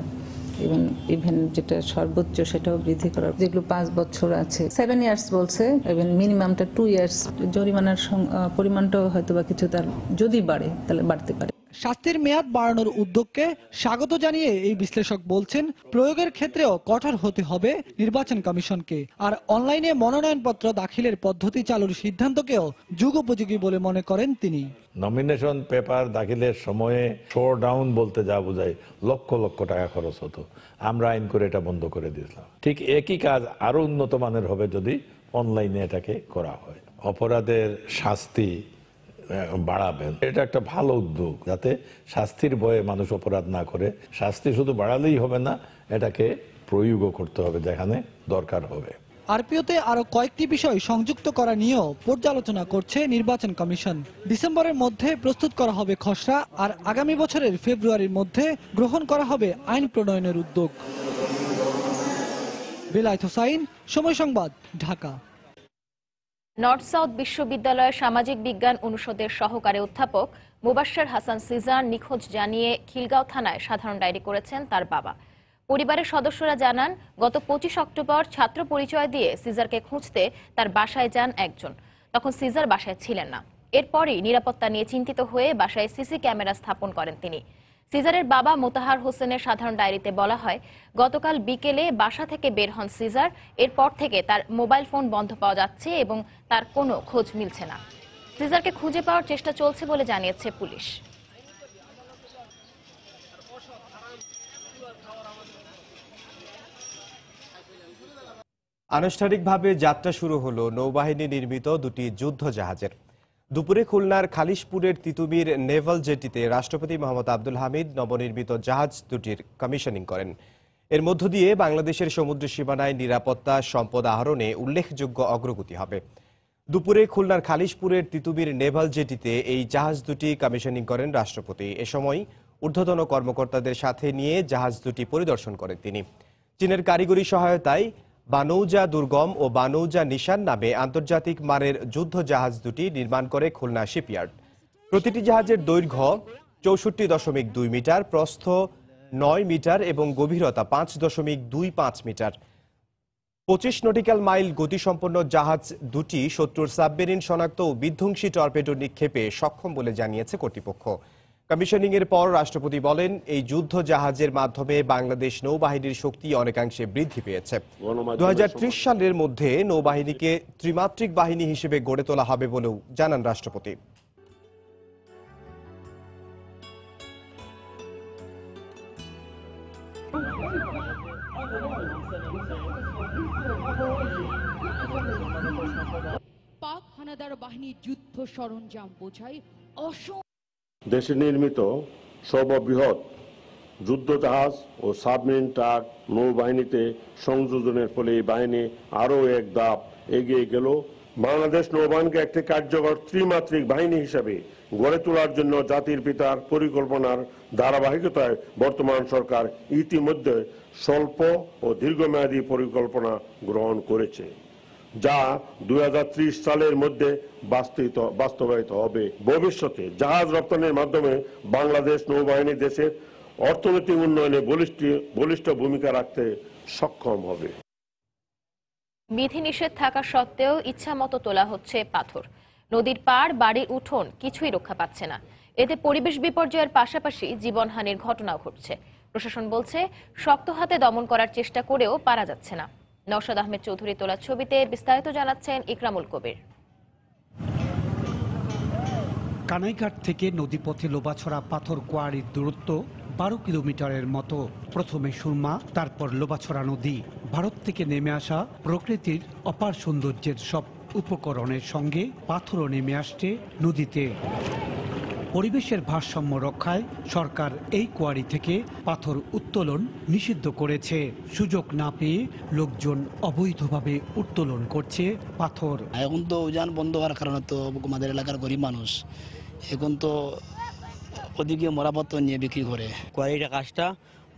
Speaker 27: এবং ইভেন যেটা সর্বোচ্চ সেটাও বৃদ্ধি করার যেগুলো পাঁচ বছর আছে। সেভেন ইয়ার্স বলছে ইভেন মিনিমামটা টু ইয়ার্স জরিমানার পরিমাণটাও হয়তো বা কিছু তার যদি বাড়ে, তাহলে বাড়তে পারে।
Speaker 26: শাস্তির মেয়াদ বাড়ানোর উদ্যোগকে স্বাগত জানিয়ে এই বিশ্লেষক বলছেন, প্রয়োগের ক্ষেত্রেও কঠোর হতে হবে নির্বাচন কমিশনকে। আর অনলাইনে মনোনয়নপত্র দাখিলের পদ্ধতি চালুর সিদ্ধান্তকেও যুগোপযোগী বলে মনে করেন তিনি।
Speaker 28: নমিনেশন পেপার দাখিলের সময়ে শো ডাউন বলতে যা বোঝায়, লক্ষ লক্ষ টাকা খরচ হতো। আমরা আইন করে এটা বন্ধ করে দিয়েছিলাম। ঠিক একই কাজ আরও উন্নত মানের হবে যদি অনলাইনে এটাকে করা হয়। অপরাধের শাস্তি বাড়াবেন। এটা একটা ভালো উদ্যোগ যাতে শাস্তির ভয়ে মানুষ অপরাধ না করে। শাস্তি শুধু বাড়ালেই হবে না, এটাকে প্রয়োগও করতে হবে যেখানে দরকার হবে।
Speaker 26: আরপিওতে আরও কয়েকটি বিষয় সংযুক্ত করা নিয়েও পর্যালোচনা করছে নির্বাচন কমিশন। ডিসেম্বরের মধ্যে প্রস্তুত করা হবে খসড়া আর আগামী বছরের ফেব্রুয়ারির মধ্যে গ্রহণ করা হবে আইন প্রণয়নের উদ্যোগ। বেলায়েত হোসাইন, সময় সংবাদ, ঢাকা।
Speaker 5: নর্থ সাউথ বিশ্ববিদ্যালয়ের সামাজিক বিজ্ঞান অনুষদের সহকারী অধ্যাপক মুবাশ্বের হাসান সিজার নিখোঁজ জানিয়ে খিলগাঁও থানায় সাধারণ ডায়েরি করেছেন তার বাবা। পরিবারের সদস্যরা জানান, গত পঁচিশ অক্টোবর ছাত্র পরিচয় দিয়ে সিজারকে খুঁজতে তার বাসায় যান একজন। তখন সিজার বাসায় ছিলেন না। এরপরই নিরাপত্তা নিয়ে চিন্তিত হয়ে বাসায় সিসি ক্যামেরা স্থাপন করেন তিনি। সিজারের বাবা মোতাহার হোসেনের সাধারণ ডায়েরিতে বলা হয়, গতকাল বিকেলে বাসা থেকে বের হন সিজার, এরপর থেকে তার মোবাইল ফোন বন্ধ পাওয়া যাচ্ছে এবং তার কোনো খোঁজ মিলছে না। সিজারকে খুঁজে পাওয়ার চেষ্টা চলছে বলে জানিয়েছে পুলিশ।
Speaker 1: আনুষ্ঠানিকভাবে যাত্রা শুরু হলো নৌবাহিনী নির্মিত দুটি যুদ্ধ জাহাজের দুপুরে খুলনার খালিশপুরের তিতুমির নেভাল জেটিতে রাষ্ট্রপতি মোহাম্মদ আব্দুল হামিদ নবনির্মিত জাহাজ দুটির কমিশনিং করেন। এর মধ্য দিয়ে বাংলাদেশের সমুদ্র সীমানায় নিরাপত্তা, সম্পদ আহরণে উল্লেখযোগ্য অগ্রগতি হবে। দুপুরে খুলনার খালিশপুরের তিতুমির নেভাল জেটিতে এই জাহাজ দুটি কমিশনিং করেন রাষ্ট্রপতি। এ সময় ঊর্ধ্বতন কর্মকর্তাদের সাথে নিয়ে জাহাজ দুটি পরিদর্শন করেন তিনি। চীনের কারিগরি সহায়তায় বানৌজা দুর্গম ও বানৌজা নিশান নামে আন্তর্জাতিক মানের যুদ্ধ জাহাজ দুটি নির্মাণ করে খুলনা শিপইয়ার্ড। প্রতিটি জাহাজের দৈর্ঘ্য চৌষট্টি দশমিক দুই মিটার, প্রস্থ নয় মিটার এবং গভীরতা পাঁচ দশমিক দুই পাঁচ মিটার। পঁচিশ নটিক্যাল মাইল গতিসম্পন্ন জাহাজ দুটি শত্রুর সাবমেরিন শনাক্ত ও বিধ্বংসী টর্পেডো নিক্ষেপে সক্ষম বলে জানিয়েছে কর্তৃপক্ষ। কমিশনিং এর পর রাষ্ট্রপতি বলেন এই যুদ্ধ জাহাজের মাধ্যমে বাংলাদেশ নৌবাহিনীর শক্তি অনেকাংশে বৃদ্ধি পেয়েছে। দুই হাজার ত্রিশ সালের মধ্যে নৌবাহিনীকে ত্রিমাত্রিক বাহিনী হিসেবে গড়ে তোলা হবে বলেও জানান রাষ্ট্রপতি।
Speaker 29: পাক হানাদার বাহিনীর যুদ্ধ সরঞ্জাম বোঝাই অসংখ্য
Speaker 30: দেশে নির্মিত সর্ববৃহৎ যুদ্ধজাহাজ ও সাবমেরিন ট্রাক নৌবাহিনীতে সংযোজনের ফলে এই বাহিনী আরও এক ধাপ এগিয়ে গেল। বাংলাদেশ নৌবাহিনীকে একটি কার্যকর ত্রিমাত্রিক বাহিনী হিসাবে গড়ে তোলার জন্য জাতির পিতার পরিকল্পনার ধারাবাহিকতায় বর্তমান সরকার ইতিমধ্যে স্বল্প ও দীর্ঘমেয়াদী পরিকল্পনা গ্রহণ করেছে। যা দুই সালের মধ্যে বাস্তবিত, বাস্তবায়িত হবে। ভবিষ্যতে জাহাজ রপ্তানির মাধ্যমে বাংলাদেশ নৌবাহিনী দেশের অর্থনৈতিক উন্নয়নে বলিষ্ঠ বলিষ্ঠ ভূমিকা রাখতে সক্ষম হবে।
Speaker 5: বিধিনিষেধ থাকা সত্ত্বেও ইচ্ছামতো তোলা হচ্ছে পাথর। নদীর পাড় বাড়ির উঠোন কিছুই রক্ষা পাচ্ছে না। এতে পরিবেশ বিপর্যয়ের পাশাপাশি জীবনহানির ঘটনা ঘটছে। প্রশাসন বলছে, শক্ত হাতে দমন করার চেষ্টা করেও পারা যাচ্ছে না। নওশাদ আহমেদ চৌধুরী তোলা ছবিতে বিস্তারিত জানাচ্ছেন ইকরামুল কবির।
Speaker 31: কানাইঘাট থেকে নদীপথে লোবাছড়া পাথর কোয়ারির দূরত্ব বারো কিলোমিটারের মতো। প্রথমে সুরমা, তারপর লোবাছড়া নদী। ভারত থেকে নেমে আসা প্রকৃতির অপার সৌন্দর্যের সব উপকরণের সঙ্গে পাথরও নেমে আসছে নদীতে। পরিবেশের ভারসাম্য রক্ষায় সরকার এই কোয়ারি থেকে পাথর উত্তোলন নিষিদ্ধ করেছে। সুযোগ না পেয়ে লোকজন অবৈধভাবে উত্তোলন করছে পাথর।
Speaker 32: এখন তো উজান বন্ধ হওয়ার কারণে তো আমাদের এলাকার গরিব মানুষ। এখন তো ওদিকে মরাপত্র নিয়ে বিক্রি করে।
Speaker 33: কোয়ারিটা কাজটা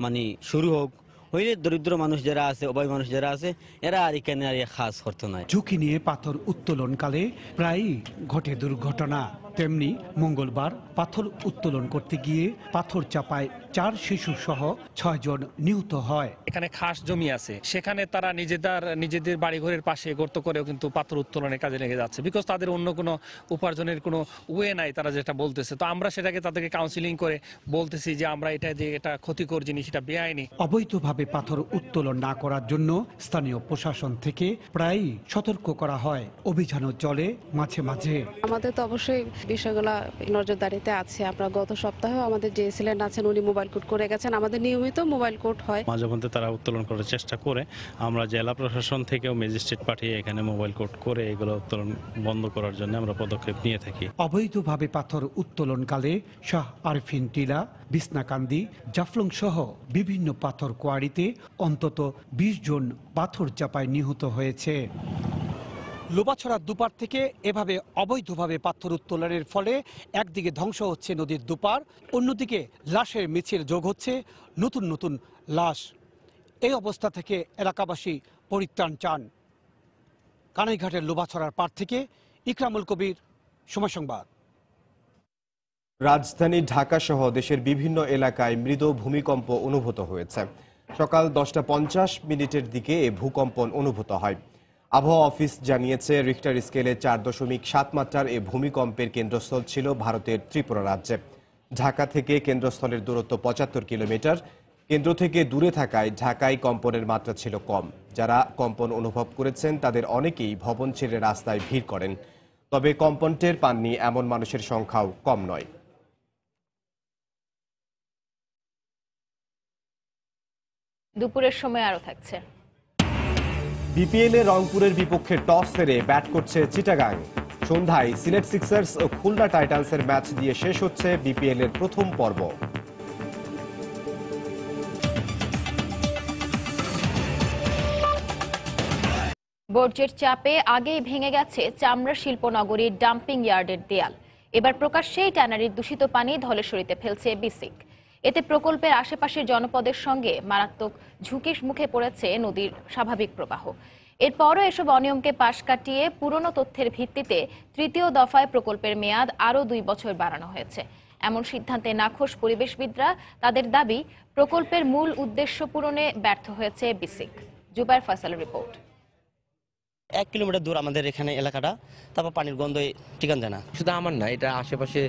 Speaker 33: মানে শুরু হোক। হইলে দরিদ্র মানুষ যারা আছে অভাবী মানুষ যারা আছে এরা আর এখানে আর খাস করতো না।
Speaker 31: ঝুঁকি নিয়ে পাথর উত্তোলনকালে প্রায়ই ঘটে দুর্ঘটনা। তেমনি মঙ্গলবার পাথর উত্তোলন করতে গিয়ে পাথর চাপায় চার শিশু সহ ছয়জন নিহত হয়।
Speaker 34: এখানে খাস জমি আছে। সেখানে তারা নিজেদের নিজেদের বাড়িঘরের পাশে গর্ত করেও কিন্তু পাথর উত্তোলনের কাজে লেগে যাচ্ছে। বিকজ তাদের অন্য কোনো উপার্জনের কোনো ওয়ে নাই তারা যেটা বলতেছে। তো আমরা সেটাকে তাদেরকে কাউন্সিলিং করে বলতেছি যে আমরা এটা যে এটা ক্ষতিকর জিনিস এটা বেআইনি।
Speaker 31: অবৈধভাবে পাথর উত্তোলন না করার জন্য স্থানীয় প্রশাসন থেকে প্রায়ই সতর্ক করা হয়। অভিযানও চলে মাঝে মাঝে।
Speaker 35: আমাদের তো অবশ্যই বিষয়গুলো নজরদারিতে আছে। আমরা গত সপ্তাহে আমাদের যে এসিলেন্ট আছেন উনি মোবাইল কোড করে গেছেন। আমাদের নিয়মিত মোবাইল কোড হয়।
Speaker 36: মাঝে মধ্যে তারা উত্তোলন করার চেষ্টা করে। আমরা জেলা প্রশাসন থেকেও ম্যাজিস্ট্রেট পাঠিয়ে এখানে মোবাইল কোড করে এগুলো উত্তোলন বন্ধ করার জন্য আমরা পদক্ষেপ নিয়ে থাকি।
Speaker 31: অবৈধভাবে পাথর উত্তোলনকালে শাহ আরফিন টিলা বিসনাকান্দি জাফলং সহ বিভিন্ন পাথর কোয়ারিতে অন্তত ২০ জন পাথর চাপায় নিহত হয়েছে। লোবাছড়ার দুপার থেকে এভাবে অবৈধভাবে পাথর উত্তোলনের ফলে একদিকে ধ্বংস হচ্ছে নদীর দুপার, অন্যদিকে লাশের মিছিল যোগ হচ্ছে নতুন নতুন লাশ। এই অবস্থা থেকে এলাকাবাসী পরিত্রাণ চান। কানাইঘাটের লোবাছড়ার পার থেকে ইকরামুল কবির, সময় সংবাদ।
Speaker 1: রাজধানী ঢাকা সহ দেশের বিভিন্ন এলাকায় মৃদু ভূমিকম্প অনুভূত হয়েছে। সকাল দশটা পঞ্চাশ মিনিটের দিকে এ ভূকম্পন অনুভূত হয়। আবহাওয়া অফিস জানিয়েছে রিক্টার স্কেলে চার দশমিক সাত মাত্রার এ ভূমিকম্পের কেন্দ্রস্থল ছিল ভারতের ত্রিপুরা রাজ্যে। ঢাকা থেকে কেন্দ্রস্থলের দূরত্ব পঁচাত্তর কিলোমিটার। কেন্দ্র থেকে দূরে থাকায় ঢাকায় কম্পনের মাত্রা ছিল কম। যারা কম্পন অনুভব করেছেন, তাদের অনেকেই ভবন ছেড়ে রাস্তায় ভিড় করেন। তবে কম্পন টের পাননি এমন মানুষের সংখ্যাও কম নয়।
Speaker 5: দুপুরের সময় আরও থাকছে।
Speaker 1: বিপিএল রংপুরের বিপক্ষে টস হেরে ব্যাট করছে চিটাগাং। সন্ধ্যায় সিলেট সিক্সার্স ও খুলনা টাইটান্সের ম্যাচ দিয়ে শেষ হচ্ছে বিপিএল এর প্রথম পর্ব।
Speaker 5: বর্জ্যের চাপে আগেই ভেঙে গেছে চামড়া শিল্পনগরীর ডাম্পিং ইয়ার্ডের দেয়াল। এবার প্রকাশ্যেই ট্যানারির দূষিত পানি ধলেশ্বরীতে ফেলছে বিসিক। এতে প্রকল্পের আশেপাশের জনপদের সঙ্গে মারাত্মক ঝুঁকির মুখে পড়েছে নদীর স্বাভাবিক প্রবাহ। এরপরও এসব অনিয়মকে পাশ কাটিয়ে পুরনো তথ্যের ভিত্তিতে তৃতীয় দফায় প্রকল্পের মেয়াদ আরও দুই বছর বাড়ানো হয়েছে। এমন সিদ্ধান্তে নাখোশ পরিবেশবিদরা তাদের দাবি প্রকল্পের মূল উদ্দেশ্য পূরণে ব্যর্থ হয়েছে বিসিক। জুবাইর ফয়সালের রিপোর্ট।
Speaker 37: এক কিলোমিটার দূর আমাদের এখানে এলাকাটা তারপর পানির গন্ধ ঠিকান যায় না।
Speaker 38: শুধু আমার না এটা আশেপাশে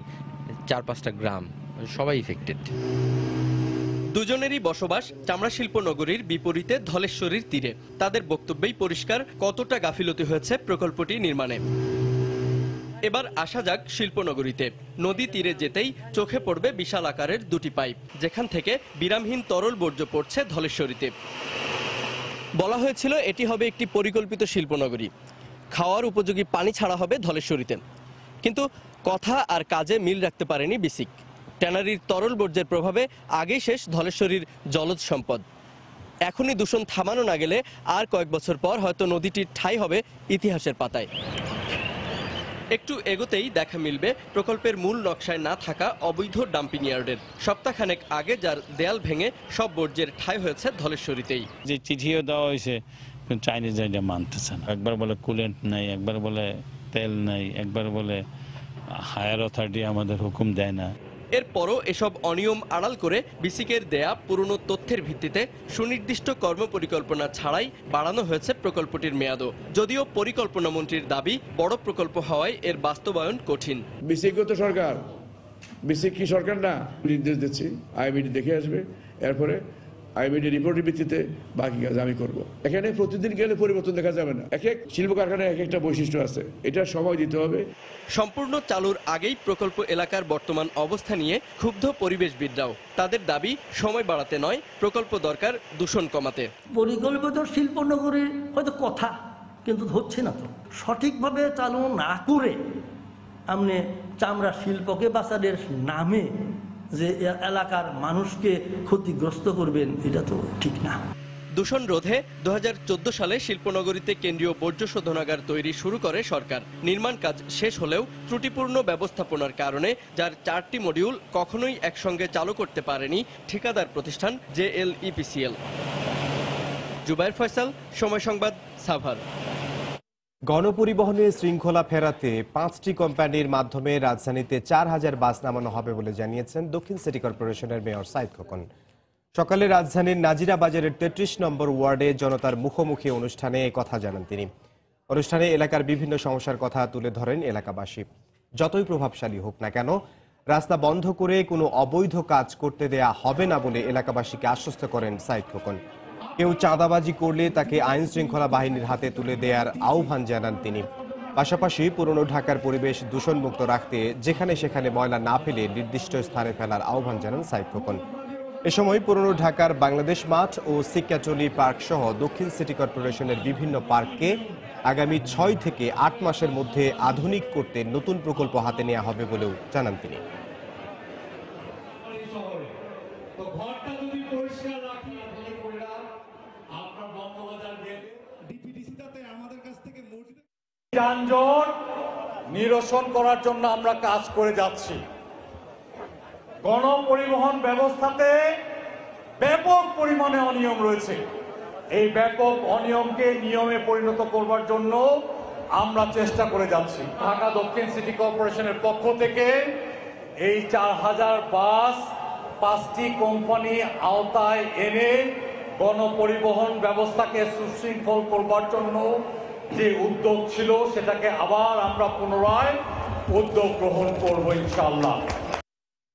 Speaker 38: চার পাঁচটা গ্রাম। সবাই ইফেক্টেড
Speaker 39: দুজনেরই বসবাস চামড়া শিল্প নগরীর বিপরীতে ধলেশ্বরীর তীরে। তাদের বক্তব্যেই পরিষ্কার কতটা গাফিলতি হয়েছে প্রকল্পটি নির্মাণে। এবার আসা যাক শিল্পনগরীতে নদী তীরে যেতেই চোখে পড়বে বিশাল আকারের দুটি পাইপ। যেখান থেকে বিরামহীন তরল বর্জ্য পড়ছে ধলেশ্বরীতে। বলা হয়েছিল এটি হবে একটি পরিকল্পিত শিল্পনগরী খাওয়ার উপযোগী পানি ছাড়া হবে ধলেশ্বরীতে। কিন্তু কথা আর কাজে মিল রাখতে পারেনি বিসিক। ট্যানারির তরল বর্জ্যের প্রভাবে আগেই শেষ ধলেশ্বরীর জলজ সম্পদ। এখনই দূষণ থামানো না গেলে আর কয়েক বছর পর হয়তো নদীটির ঠাঁই হবে ইতিহাসের পাতায়। একটু এগোতেই দেখা মিলবে প্রকল্পের মূল নকশায় না থাকা অবৈধ ডাম্পিং ইয়ার্ডের। সপ্তাহখানেক আগে যার দেয়াল ভেঙে সব বর্জ্যের ঠাঁই হয়েছে ধলেশ্বরীতেই।
Speaker 36: যে চিঠিও দেওয়া হয়েছে চাইনিজ এটা মানতেছে না। একবার বলে কুলেন্ট নাই, একবার বলে তেল নাই, একবার বলে হায়ার অথরিটি আমাদের হুকুম দেয় না।
Speaker 39: এরপরও এসব অনিয়ম আড়াল করে বিসিকের দেয়া পুরনো তথ্যের ভিত্তিতে সুনির্দিষ্ট কর্মপরিকল্পনা ছাড়াই বাড়ানো হয়েছে প্রকল্পটির মেয়াদও। যদিও পরিকল্পনা মন্ত্রীর দাবি বড় প্রকল্প হওয়ায় এর বাস্তবায়ন কঠিন।
Speaker 25: বিসিকে তো সরকার। বিসিক কি সরকার না? নির্দেশ দিচ্ছি। আইবিডি দেখে আসবে। এরপরে আইবিডি রিপোর্টের ভিত্তিতে বাকি কাজ আমি করব। এখানে প্রতিদিন গেলে পরিবর্তন দেখা যাবে না। এক এক শিল্প কারখানায় এক একটা বৈশিষ্ট্য আছে। এটা সময় দিতে হবে।
Speaker 39: সম্পূর্ণ চালুর আগেই প্রকল্প এলাকার বর্তমান অবস্থা নিয়ে ক্ষুব্ধ পরিবেশবিদরাও। তাদের দাবি সময় বাড়াতে নয় প্রকল্প দরকার দূষণ কমাতে।
Speaker 40: পরিকল্পিত শিল্পনগরীর হয়তো কথা কিন্তু হচ্ছে না তো। সঠিকভাবে চালু না করে আপনি চামড়া শিল্পকে বাঁচানোর নামে যে এলাকার মানুষকে ক্ষতিগ্রস্ত করবেন, এটা তো ঠিক না।
Speaker 39: দূষণ রোধে দু হাজার চোদ্দ সালে শিল্পনগরীতে কেন্দ্রীয় বর্জ্য শোধনাগার তৈরি শুরু করে সরকার। নির্মাণ কাজ শেষ হলেও ত্রুটিপূর্ণ ব্যবস্থাপনার কারণে যার চারটি মডিউল কখনোই একসঙ্গে চালু করতে পারেনি ঠিকাদার প্রতিষ্ঠান জেএলইপিসিএল জুবাইর ফয়সাল, সময় সংবাদ, সাভার।
Speaker 1: গণপরিবহনে শৃঙ্খলা ফেরাতে পাঁচটি কোম্পানির মাধ্যমে রাজধানীতে চার হাজার বাস নামানো হবে বলে জানিয়েছেন দক্ষিণ সিটি কর্পোরেশনের মেয়র সাইদ খোকন। সকালে রাজধানীর নাজিরা বাজারের তেত্রিশ নম্বর ওয়ার্ডে জনতার মুখোমুখি অনুষ্ঠানে কথা জানান তিনি। অনুষ্ঠানে এলাকার বিভিন্ন সমস্যার কথা তুলে ধরেন এলাকাবাসী। যতই প্রভাবশালী হোক না কেন, রাস্তা বন্ধ করে কোনো অবৈধ কাজ করতে দেয়া হবে না বলে এলাকাবাসীকে আশ্বস্ত করেন সাইদ খোকন। কেউ চাঁদাবাজি করলে তাকে আইন শৃঙ্খলা বাহিনীর হাতে তুলে দেওয়ার আহ্বান জানান তিনি। পাশাপাশি পুরনো ঢাকার পরিবেশ দূষণমুক্ত রাখতে যেখানে সেখানে ময়লা না ফেলে নির্দিষ্ট স্থানে ফেলার আহ্বান জানান সাইদ খোকন। এ সময় পুরনো ঢাকার বাংলাদেশ মাঠ ও সিকাচলি পার্ক সহ দক্ষিণ সিটি কর্পোরেশনের বিভিন্ন পার্ককে আগামী ছয় থেকে আট মাসের মধ্যে আধুনিক করতে নতুন প্রকল্প হাতে নেওয়া হবে বলেও জানান তিনি।
Speaker 41: যানজট নিরসন করার জন্য আমরা কাজ করে যাচ্ছি। গণপরিবহন ব্যবস্থাতে ব্যাপক পরিমাণে অনিয়ম রয়েছে। এই ব্যাপক অনিয়মকে নিয়মে পরিণত করবার জন্য আমরা চেষ্টা করে যাচ্ছি। ঢাকা দক্ষিণ সিটি কর্পোরেশনের পক্ষ থেকে এই চার হাজার বাস পাঁচটি কোম্পানি আওতায় এনে গণপরিবহন ব্যবস্থাকে সুশৃঙ্খল করবার জন্য যে উদ্যোগ ছিল সেটাকে আবার আমরা পুনরায় উদ্যোগ গ্রহণ করব ইনশাআল্লাহ।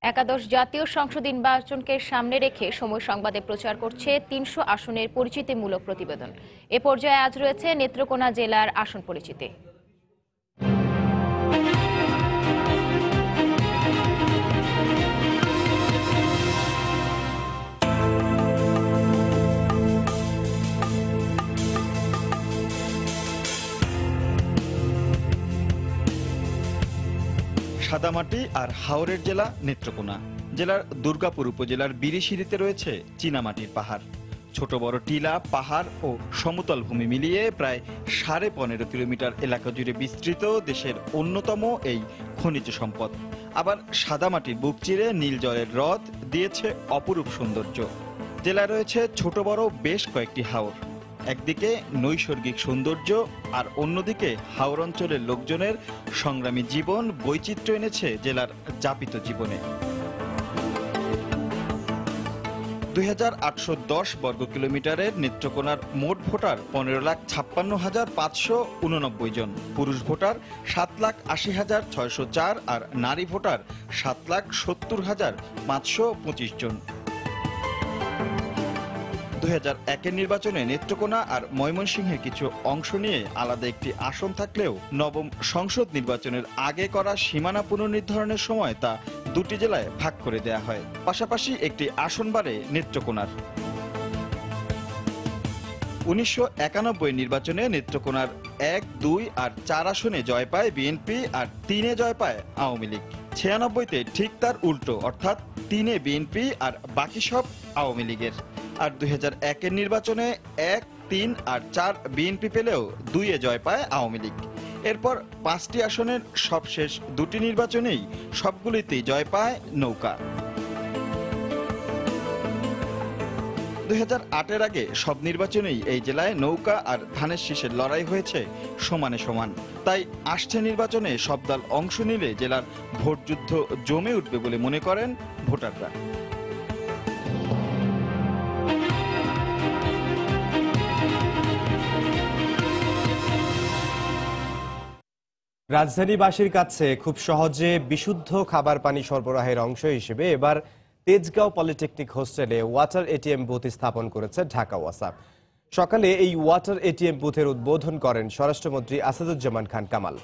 Speaker 5: একাদশ জাতীয় সংসদ নির্বাচনকে সামনে রেখে সময় সংবাদে প্রচার করছে তিনশো আসনের পরিচিতিমূলক প্রতিবেদন। এ পর্যায়ে আজ রয়েছে নেত্রকোনা জেলার আসন পরিচিতি।
Speaker 42: সাদামাটি আর হাওরের জেলা নেত্রকোনা। জেলার দুর্গাপুর উপজেলার বিরিশিরিতে রয়েছে চীনামাটির পাহাড়। ছোট বড় টিলা, পাহাড় ও সমতল ভূমি মিলিয়ে প্রায় সাড়ে পনেরো কিলোমিটার এলাকা জুড়ে বিস্তৃত দেশের অন্যতম এই খনিজ সম্পদ। আবার সাদামাটির বুক চিরে নীল জলের হ্রদ দিয়েছে অপরূপ সৌন্দর্য। জেলায় রয়েছে ছোট বড় বেশ কয়েকটি হাওর। একদিকে নৈসর্গিক সৌন্দর্য আর অন্যদিকে হাওর অঞ্চলের লোকজনের সংগ্রামী জীবন বৈচিত্র্য এনেছে জেলার যাপিত জীবনে। দুই হাজার আটশো দশ বর্গ কিলোমিটারের নেত্রকোনার মোট ভোটার পনেরো লাখ ছাপ্পান্ন হাজার পাঁচশো উননব্বই জন। পুরুষ ভোটার সাত লাখ আশি হাজার ছয়শো চার আর নারী ভোটার সাত লাখ সত্তর হাজার পাঁচশো পঁচিশ জন। দুই হাজার একের নির্বাচনে নেত্রকোনা আর ময়মনসিংহের কিছু অংশ নিয়ে আলাদা একটি আসন থাকলেও নবম সংসদ নির্বাচনের আগে করা সীমানা পুনর্নির্ধারণের সময় তা দুটি জেলায় ভাগ করে দেয়া হয়। পাশাপাশি একটি আসন বাড়ে নেত্রকোনার। উনিশশো একানব্বই নির্বাচনে নেত্রকোনার এক, দুই আর চার আসনে জয় পায় বিএনপি আর তিনে জয় পায় আওয়ামী লীগ। ছিয়ানব্বইতে ঠিক তার উল্টো, অর্থাৎ তিনে বিএনপি আর বাকি সব আওয়ামী লীগের। আর দুই হাজার একের নির্বাচনে এক, তিন আর চার বিএনপি পেলেও দুইয়ে জয় পায় আওয়ামী লীগ। এরপর পাঁচটি আসনের সবশেষ দুটি নির্বাচনেই সবগুলিতেই জয় পায় নৌকা। দুই এর আগে সব নির্বাচনেই এই জেলায় নৌকা আর ধানের শীষের লড়াই হয়েছে সমানে সমান। তাই আসছে নির্বাচনে সব দল অংশ নিলে জেলার ভোটযুদ্ধ জমে উঠবে বলে মনে করেন ভোটাররা।
Speaker 1: রাজধানীবাসীর কাছে খুব সহজে বিশুদ্ধ খাবার পানি সরবরাহের অংশ হিসেবে এবার তেজগাঁও পলিটেকনিক হোস্টেলে ওয়াটার এটিএম বুথ স্থাপন করেছে ঢাকা ওয়াসা সকালে এই ওয়াটার এটিএম বুথের উদ্বোধন করেন স্বরাষ্ট্রমন্ত্রী আসাদুজ্জামান খান কামাল।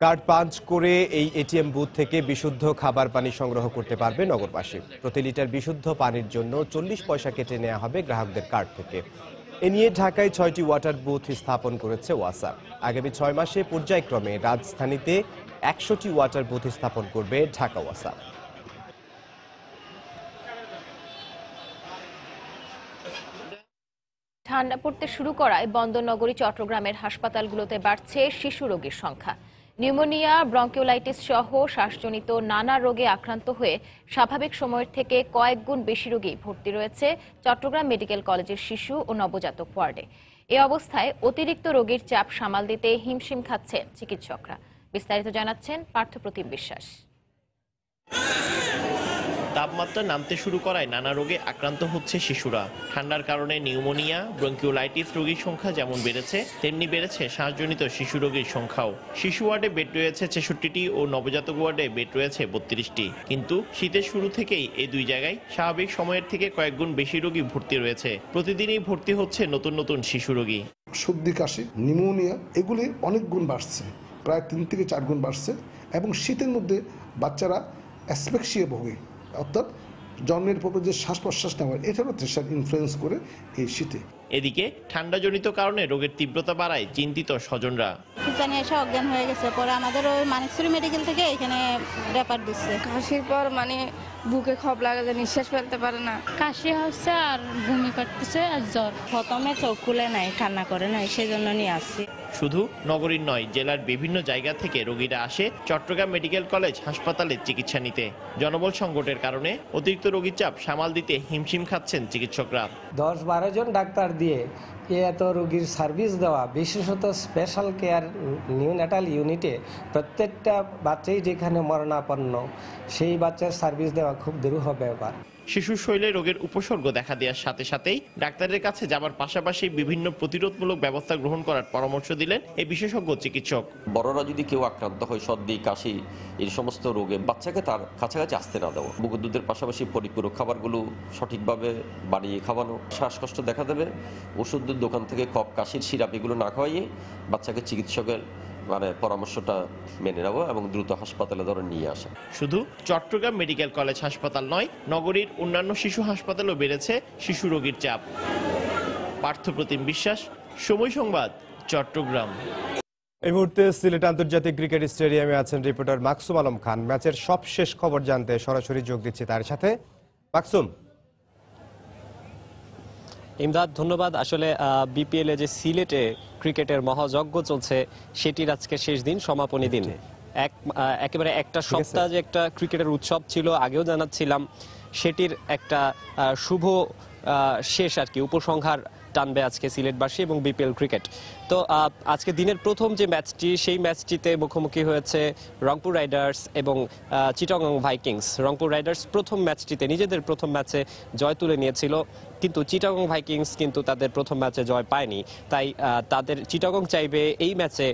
Speaker 1: কার্ড পাঞ্চ করে এই এটিএম বুথ থেকে বিশুদ্ধ খাবার পানি সংগ্রহ করতে পারবে নগরবাসী। প্রতি লিটার বিশুদ্ধ পানির জন্য চল্লিশ পয়সা কেটে নেওয়া হবে গ্রাহকদের কার্ড থেকে। এ নিয়ে ঢাকায় ছয়টি ওয়াটার বুথ স্থাপন করেছে ওয়াসা। আগামী ছয় মাসে পর্যায়ক্রমে রাজধানীতে একশোটি ওয়াটার বুথ স্থাপন করবে ঢাকা ওয়াসা।
Speaker 5: ঠান্ডা পড়তে শুরু করায় বন্দরনগরী, চট্টগ্রামের হাসপাতালগুলোতে বাড়ছে শিশু রোগীর সংখ্যা। নিউমোনিয়া, ব্রঙ্কিওলাইটিস সহ শ্বাসজনিত নানা রোগে আক্রান্ত হয়ে স্বাভাবিক সময়ের থেকে কয়েক গুণ বেশি রোগী ভর্তি রয়েছে চট্টগ্রাম মেডিকেল কলেজের শিশু ও নবজাতক ওয়ার্ডে। এ অবস্থায় অতিরিক্ত রোগীর চাপ সামাল দিতে হিমশিম খাচ্ছেন চিকিৎসকরা। বিস্তারিত জানাচ্ছেন পার্থপ্রতিম বিশ্বাস।
Speaker 43: তাপমাত্রা নামতে শুরু করায় নানা রোগে আক্রান্ত হচ্ছে শিশুরা। ঠান্ডার কারণে নিউমোনিয়া, ব্রঙ্কিওলাইটিস রোগীর সংখ্যা যেমন বেড়েছে, তেমনি বেড়েছে শ্বাসজনিত শিশু রোগীর সংখ্যাও। শিশু ওয়ার্ডে বেড রয়েছে ছেষট্টিটি ও নবজাতক ওয়ার্ডে বেড রয়েছে বত্রিশটি। কিন্তু শীতের শুরু থেকেই এই দুই জায়গায় স্বাভাবিক সময়ের থেকে কয়েকগুণ বেশি রোগী ভর্তি রয়েছে। প্রতিদিনই ভর্তি হচ্ছে নতুন নতুন শিশু রোগী।
Speaker 44: সর্দি, কাশি, নিউমোনিয়া এগুলি অনেক গুণ বাড়ছে, প্রায় তিন থেকে চার গুণ বাড়ছে এবং শীতের মধ্যে বাচ্চারা অ্যাসপেক্সিয়া ভোগে অর্থাৎ জন্মের পরে যে শ্বাস প্রশ্বাস নেওয়া এটারও প্রেশার ইনফ্লুয়েন্স করে এই শীতে।
Speaker 43: এদিকে ঠান্ডাজনিত কারণে রোগের তীব্রতা বাড়ায় চিন্তিত স্বজনরা।
Speaker 45: জানি এসে অজ্ঞান হয়ে গেছে। পরে আমাদের ওই মানিকচুরি মেডিকেল থেকে এখানে রেফার দিচ্ছে।
Speaker 46: কাশির পর মানে বুকে খপ লাগে যে নিঃশ্বাস ফেলতে পারে না।
Speaker 45: কাশি হচ্ছে আর বমি করতেছে আর জ্বর। প্রথমে চোখ খুলে নাই ঠান্ডা করে নাই সেজন্য নিয়ে আসছি।
Speaker 43: শুধু নগরীর নয়, জেলার বিভিন্ন জায়গা থেকে রোগীরা আসে চট্টগ্রাম মেডিকেল কলেজ হাসপাতালে চিকিৎসা নিতে। জনবল সংকটের কারণে অতিরিক্ত রোগীর চাপ সামাল দিতে হিমশিম খাচ্ছেন চিকিৎসকরা।
Speaker 47: দশ বারো জন ডাক্তার দিয়ে এত রোগীর সার্ভিস দেওয়া, বিশেষত স্পেশাল কেয়ার নিউন্যাটাল ইউনিটে প্রত্যেকটা বাচ্চাই যেখানে মরণাপন্ন, সেই বাচ্চার সার্ভিস দেওয়া খুব দুরূহ ব্যাপার।
Speaker 43: শিশুর শৈলে রোগের উপসর্গ দেখা দেওয়ার সাথে সাথেই ডাক্তারের কাছে যাবার পাশাপাশি বিভিন্ন প্রতিরোধমূলক ব্যবস্থা গ্রহণ করার পরামর্শ দিলেন এই বিশেষজ্ঞ চিকিৎসক।
Speaker 48: বড়রা যদি কেউ আক্রান্ত হয়, সর্দি, কাশি, এই সমস্ত রোগে বাচ্চাকে তার কাছাকাছি আসতে না দেওয়া। বুকের দুধের পাশাপাশি পরিপূরক খাবারগুলো সঠিকভাবে বাড়িয়ে খাওয়ানো, শ্বাসকষ্ট দেখা দেবে ওষুধের দোকান থেকে কফ, কাশির সিরাপ এগুলো না খাওয়াইয়ে বাচ্চাকে চিকিৎসকের মানে পরামর্শটা মেনে নেওয়া এবং দ্রুত হাসপাতালে ধরে নিয়ে আসা।
Speaker 43: শুধু চট্টগ্রাম মেডিকেল কলেজ হাসপাতাল নয় নগরীর অন্যান্য শিশু হাসপাতালেও বেড়েছে শিশু রোগীর চাপ। পার্থপ্রতিম বিশ্বাস সময় সংবাদ চট্টগ্রাম।
Speaker 1: এই মুহূর্তে সিলেট আন্তর্জাতিক ক্রিকেট স্টেডিয়ামে আছেন রিপোর্টার মাকসুম আলম খান। ম্যাচের সব শেষ খবর জানতে সরাসরি যোগ দিচ্ছি তার সাথে। মাকসুম
Speaker 49: ইমদাদ ধন্যবাদ। আসলে বিপিএল এ যে সিলেটে ক্রিকেটের মহাযজ্ঞ চলছে সেটির আজকে শেষ দিন সমাপনী দিন। এক একেবারে একটা সপ্তাহ যে একটা ক্রিকেটের উৎসব ছিল আগেও জানাচ্ছিলাম সেটির একটা শুভ শেষ আর কি উপসংহার টানবে আজকে সিলেটবাসী এবং বিপিএল ক্রিকেট। তো আজকে দিনের প্রথম যে ম্যাচটি সেই ম্যাচটিতে মুখোমুখি হয়েছে রংপুর রাইডার্স এবং চিটাগং ভাইকিংস। রংপুর রাইডার্স প্রথম ম্যাচটিতে নিজেদের প্রথম ম্যাচে জয় তুলে নিয়েছিল। কিন্তু চিটাগং ভাইকিংস কিন্তু তাদের প্রথম ম্যাচে জয় পায়নি। তাই তাদের চিটাগং চাইবে এই ম্যাচে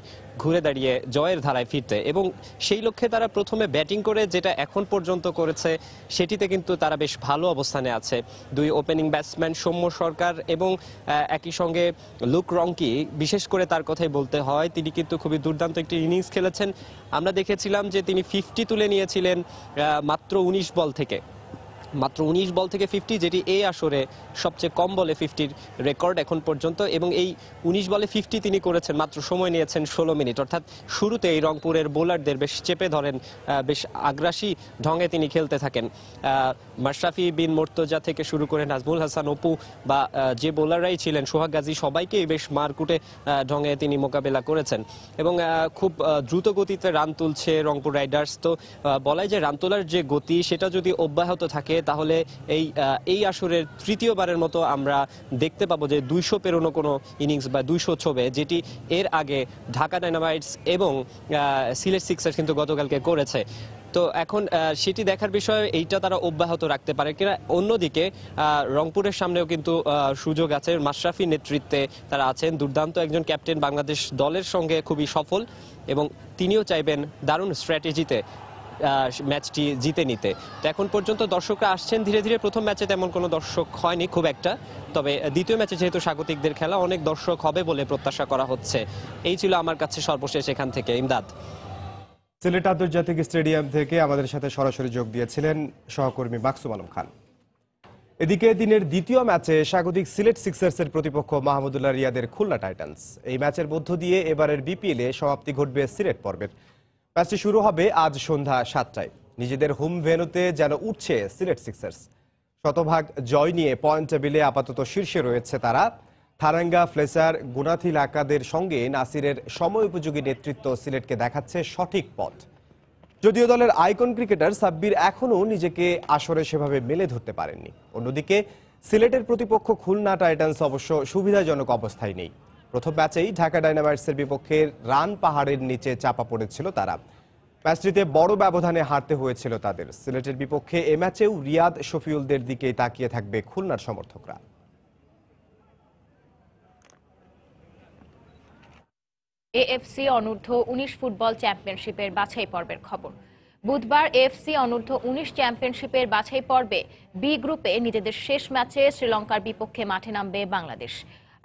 Speaker 49: ঘুরে দাঁড়িয়ে জয়ের ধারায় ফিরতে। এবং সেই লক্ষ্যে তারা প্রথমে ব্যাটিং করে যেটা এখন পর্যন্ত করেছে, সেটিতে কিন্তু তারা বেশ ভালো অবস্থানে আছে। দুই ওপেনিং ব্যাটসম্যান সৌম্য সরকার এবং একই সঙ্গে লুক রংকি, বিশেষ করে তার কথাই বলতে হয়, তিনি কিন্তু খুবই দুর্দান্ত একটি ইনিংস খেলেছেন। আমরা দেখেছিলাম যে তিনি ফিফটি তুলে নিয়েছিলেন মাত্র উনিশ বল থেকে। মাত্র উনিশ বল থেকে ফিফটি যেটি এই আসরে সবচেয়ে কম বলে ফিফটির রেকর্ড এখন পর্যন্ত, এবং এই উনিশ বলে ফিফটি তিনি করেছেন, মাত্র সময় নিয়েছেন ষোলো মিনিট। অর্থাৎ শুরুতে এই রংপুরের বোলারদের বেশ চেপে ধরেন বেশ আগ্রাসী ঢঙে তিনি খেলতে থাকেন। মাশরাফি বিন মোর্তজা থেকে শুরু করে নাজমুল হাসান, অপু বা যে বোলাররাই ছিলেন, সোহাগ গাজী, সবাইকেই বেশ মারকুটে ঢঙে তিনি মোকাবেলা করেছেন। এবং খুব দ্রুত গতিতে রান তুলছে রংপুর রাইডার্স। তো বলাই যে রান তোলার যে গতি, সেটা যদি অব্যাহত থাকে তাহলে এই এই আসরের তৃতীয়বারের মতো আমরা দেখতে পাবো যে দুইশো পেরোনো কোনো ইনিংস বা দুইশো ছবে, যেটি এর আগে ঢাকা ডাইনামাইটস এবং সিলেট সিক্সার্স কিন্তু গতকালকে করেছে। তো এখন সেটি দেখার বিষয় এইটা তারা অব্যাহত রাখতে পারে কিনা। অন্যদিকে রংপুরের সামনেও কিন্তু সুযোগ আছে। মাশরাফি নেতৃত্বে তারা আছেন। দুর্দান্ত একজন ক্যাপ্টেন বাংলাদেশ দলের সঙ্গে খুবই সফল এবং তিনিও চাইবেন দারুণ স্ট্র্যাটেজিতে ম্যাচটি জিতে নিতে। তো এখন পর্যন্ত দর্শকরা আসছেন, ধীরে ধীরে প্রথম ম্যাচে তেমন কোনো দর্শক হয়নি, খুব একটা। তবে দ্বিতীয় ম্যাচে যেহেতু স্বাগতিকদের খেলা, অনেক দর্শক হবে বলে প্রত্যাশা করা হচ্ছে। এই ছিল আমার কাছে সর্বশেষ এখান থেকে। ইমদাদ।
Speaker 1: সিলেট আন্তর্জাতিক স্টেডিয়াম থেকে আমাদের সাথে সরাসরি যোগ দিয়েছিলেন সহকর্মী মাকসুম আলম খান। এদিকে দিনের দ্বিতীয় ম্যাচে স্বাগতিক সিলেট সিক্সার্সের প্রতিপক্ষ মাহমুদুল্লাহ রিয়াদের খুলনা টাইটান্স। এই ম্যাচের মধ্য দিয়ে এবারের বিপিএল এ সমাপ্তি ঘটবে সিলেট পর্বের। ম্যাচটি শুরু হবে আজ সন্ধ্যা সাতটায়। নিজেদের হোম ভেনুতে যেন উঠছে সিলেট সিক্সার্স। শতভাগ জয় নিয়ে পয়েন্ট টেবিলে আপাতত শীর্ষে রয়েছে তারা। থারাঙ্গা ফ্লেসার গুনাথিল আকাদের সঙ্গে নাসিরের সময় উপযোগী নেতৃত্ব সিলেটকে দেখাচ্ছে সঠিক পথ। যদিও দলের আইকন ক্রিকেটার সাব্বির এখনও নিজেকে আসরে সেভাবে মেলে ধরতে পারেননি। অন্যদিকে সিলেটের প্রতিপক্ষ খুলনা টাইটান্স অবশ্য সুবিধাজনক অবস্থায় নেই। প্রথম ম্যাচেই ঢাকা ডাইনামাইটসের বিপক্ষে রান পাহাড়ের নিচে চাপা পড়েছিল তারা। ম্যাচটিতে বড় ব্যবধানে হারতে হয়েছিল তাদের। সিলেটের বিপক্ষে এ ম্যাচেও রিয়াদ শফিউলদের দিকে তাকিয়ে থাকবে খুলনার সমর্থকরা।
Speaker 5: এএফসি অনূর্ধ্ব উনিশ ফুটবল চ্যাম্পিয়নশিপের বাছাই পর্বের খবর। বুধবার এএফসি অনূর্ধ্ব উনিশ চ্যাম্পিয়নশিপের বাছাই পর্বে বি গ্রুপে নিজেদের শেষ ম্যাচে শ্রীলঙ্কার বিপক্ষে মাঠে নামবে বাংলাদেশ।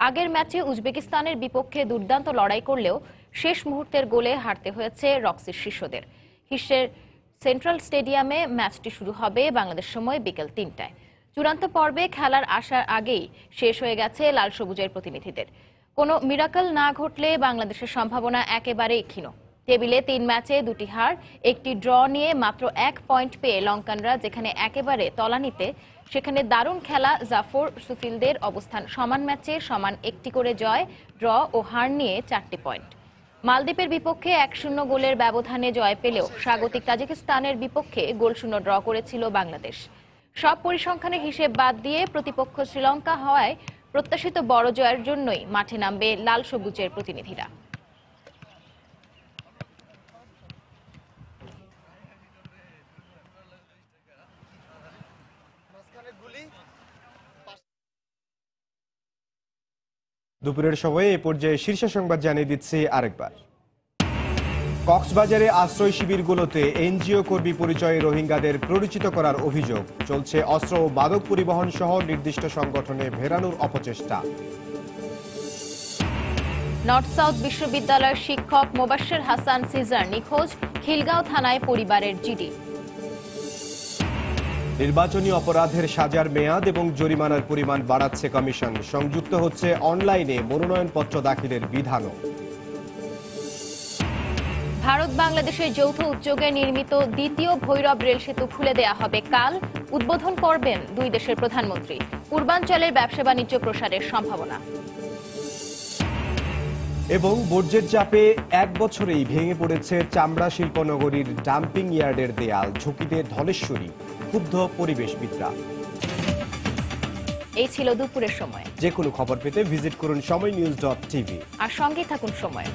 Speaker 5: আগের ম্যাচে উজবেকিস্তানের বিপক্ষে দুর্দান্ত লড়াই করলেও শেষ মুহূর্তের গোলে হারতে হয়েছে রক্সির শিষ্যদের। হিসের সেন্ট্রাল স্টেডিয়ামে ম্যাচটি শুরু হবে বাংলাদেশ সময় বিকেল তিনটায়। চূড়ান্ত পর্বে খেলার আসার আগেই শেষ হয়ে গেছে লাল সবুজের প্রতিনিধিদের। কোনো মিরাকল না ঘটলে বাংলাদেশের সম্ভাবনা একেবারেই ক্ষীণ। টেবিলে তিন ম্যাচে দুটি হার, একটি ড্র নিয়ে মাত্র এক পয়েন্ট পেয়ে লঙ্কানরা যেখানে একেবারে তলানিতে সেখানে দারুণ খেলা জাফর সুফিলদের অবস্থান। সমান ম্যাচে সমান একটি করে জয়, ড্র ও হার নিয়ে চারটি পয়েন্ট। মালদ্বীপের বিপক্ষে এক শূন্য গোলের ব্যবধানে জয় পেলেও স্বাগতিক তাজিকিস্তানের বিপক্ষে গোলশূন্য ড্র করেছিল বাংলাদেশ। সব পরিসংখ্যানের হিসেব বাদ দিয়ে প্রতিপক্ষ শ্রীলঙ্কা হওয়ায় প্রত্যাশিত বড় জয়ের জন্যই মাঠে নামবে লাল সবুজের প্রতিনিধিরা।
Speaker 1: দুপুরের সময়ে এ পর্যায়ে শীর্ষ সংবাদ জানিয়ে দিচ্ছি আরেকবার। কক্সবাজারে আশ্রয় শিবিরগুলোতে এনজিও কর্মী পরিচয়ে রোহিঙ্গাদের প্ররোচিত করার অভিযোগ। চলছে অস্ত্র ও মাদক পরিবহন সহ নির্দিষ্ট সংগঠনে ভেরানোর অপচেষ্টা।
Speaker 5: নর্থ সাউথ বিশ্ববিদ্যালয়ের শিক্ষক মোবাশ্বের হাসান সিজার নিখোঁজ, খিলগাঁও থানায় পরিবারের জিডি।
Speaker 1: নির্বাচনী অপরাধের সাজার মেয়াদ এবং জরিমানার পরিমাণ বাড়াচ্ছে কমিশন। সংযুক্ত হচ্ছে অনলাইনে মনোনয়নপত্র দাখিলের বিধানও।
Speaker 5: ভারত বাংলাদেশের যৌথ উদ্যোগে নির্মিত দ্বিতীয় ভৈরব রেল সেতু খুলে দেয়া হবে কাল। উদ্বোধন করবেন দুই দেশের প্রধানমন্ত্রী। পূর্বাঞ্চলের ব্যবসা বাণিজ্য প্রসারের সম্ভাবনা।
Speaker 1: এবং বর্জ্যের চাপে এক বছরেই ভেঙে পড়েছে চামড়া শিল্পনগরীর ডাম্পিং ইয়ার্ডের দেয়াল ঝুঁকিতে ধলেশ্বরী। ক্ষুব্ধ পরিবেশবিদরা।
Speaker 5: এই ছিল দুপুরের সময়।
Speaker 1: যে কোনো খবর পেতে ভিজিট করুন সময় নিউজ ডট টিভি।
Speaker 5: আর সঙ্গে থাকুন সময়।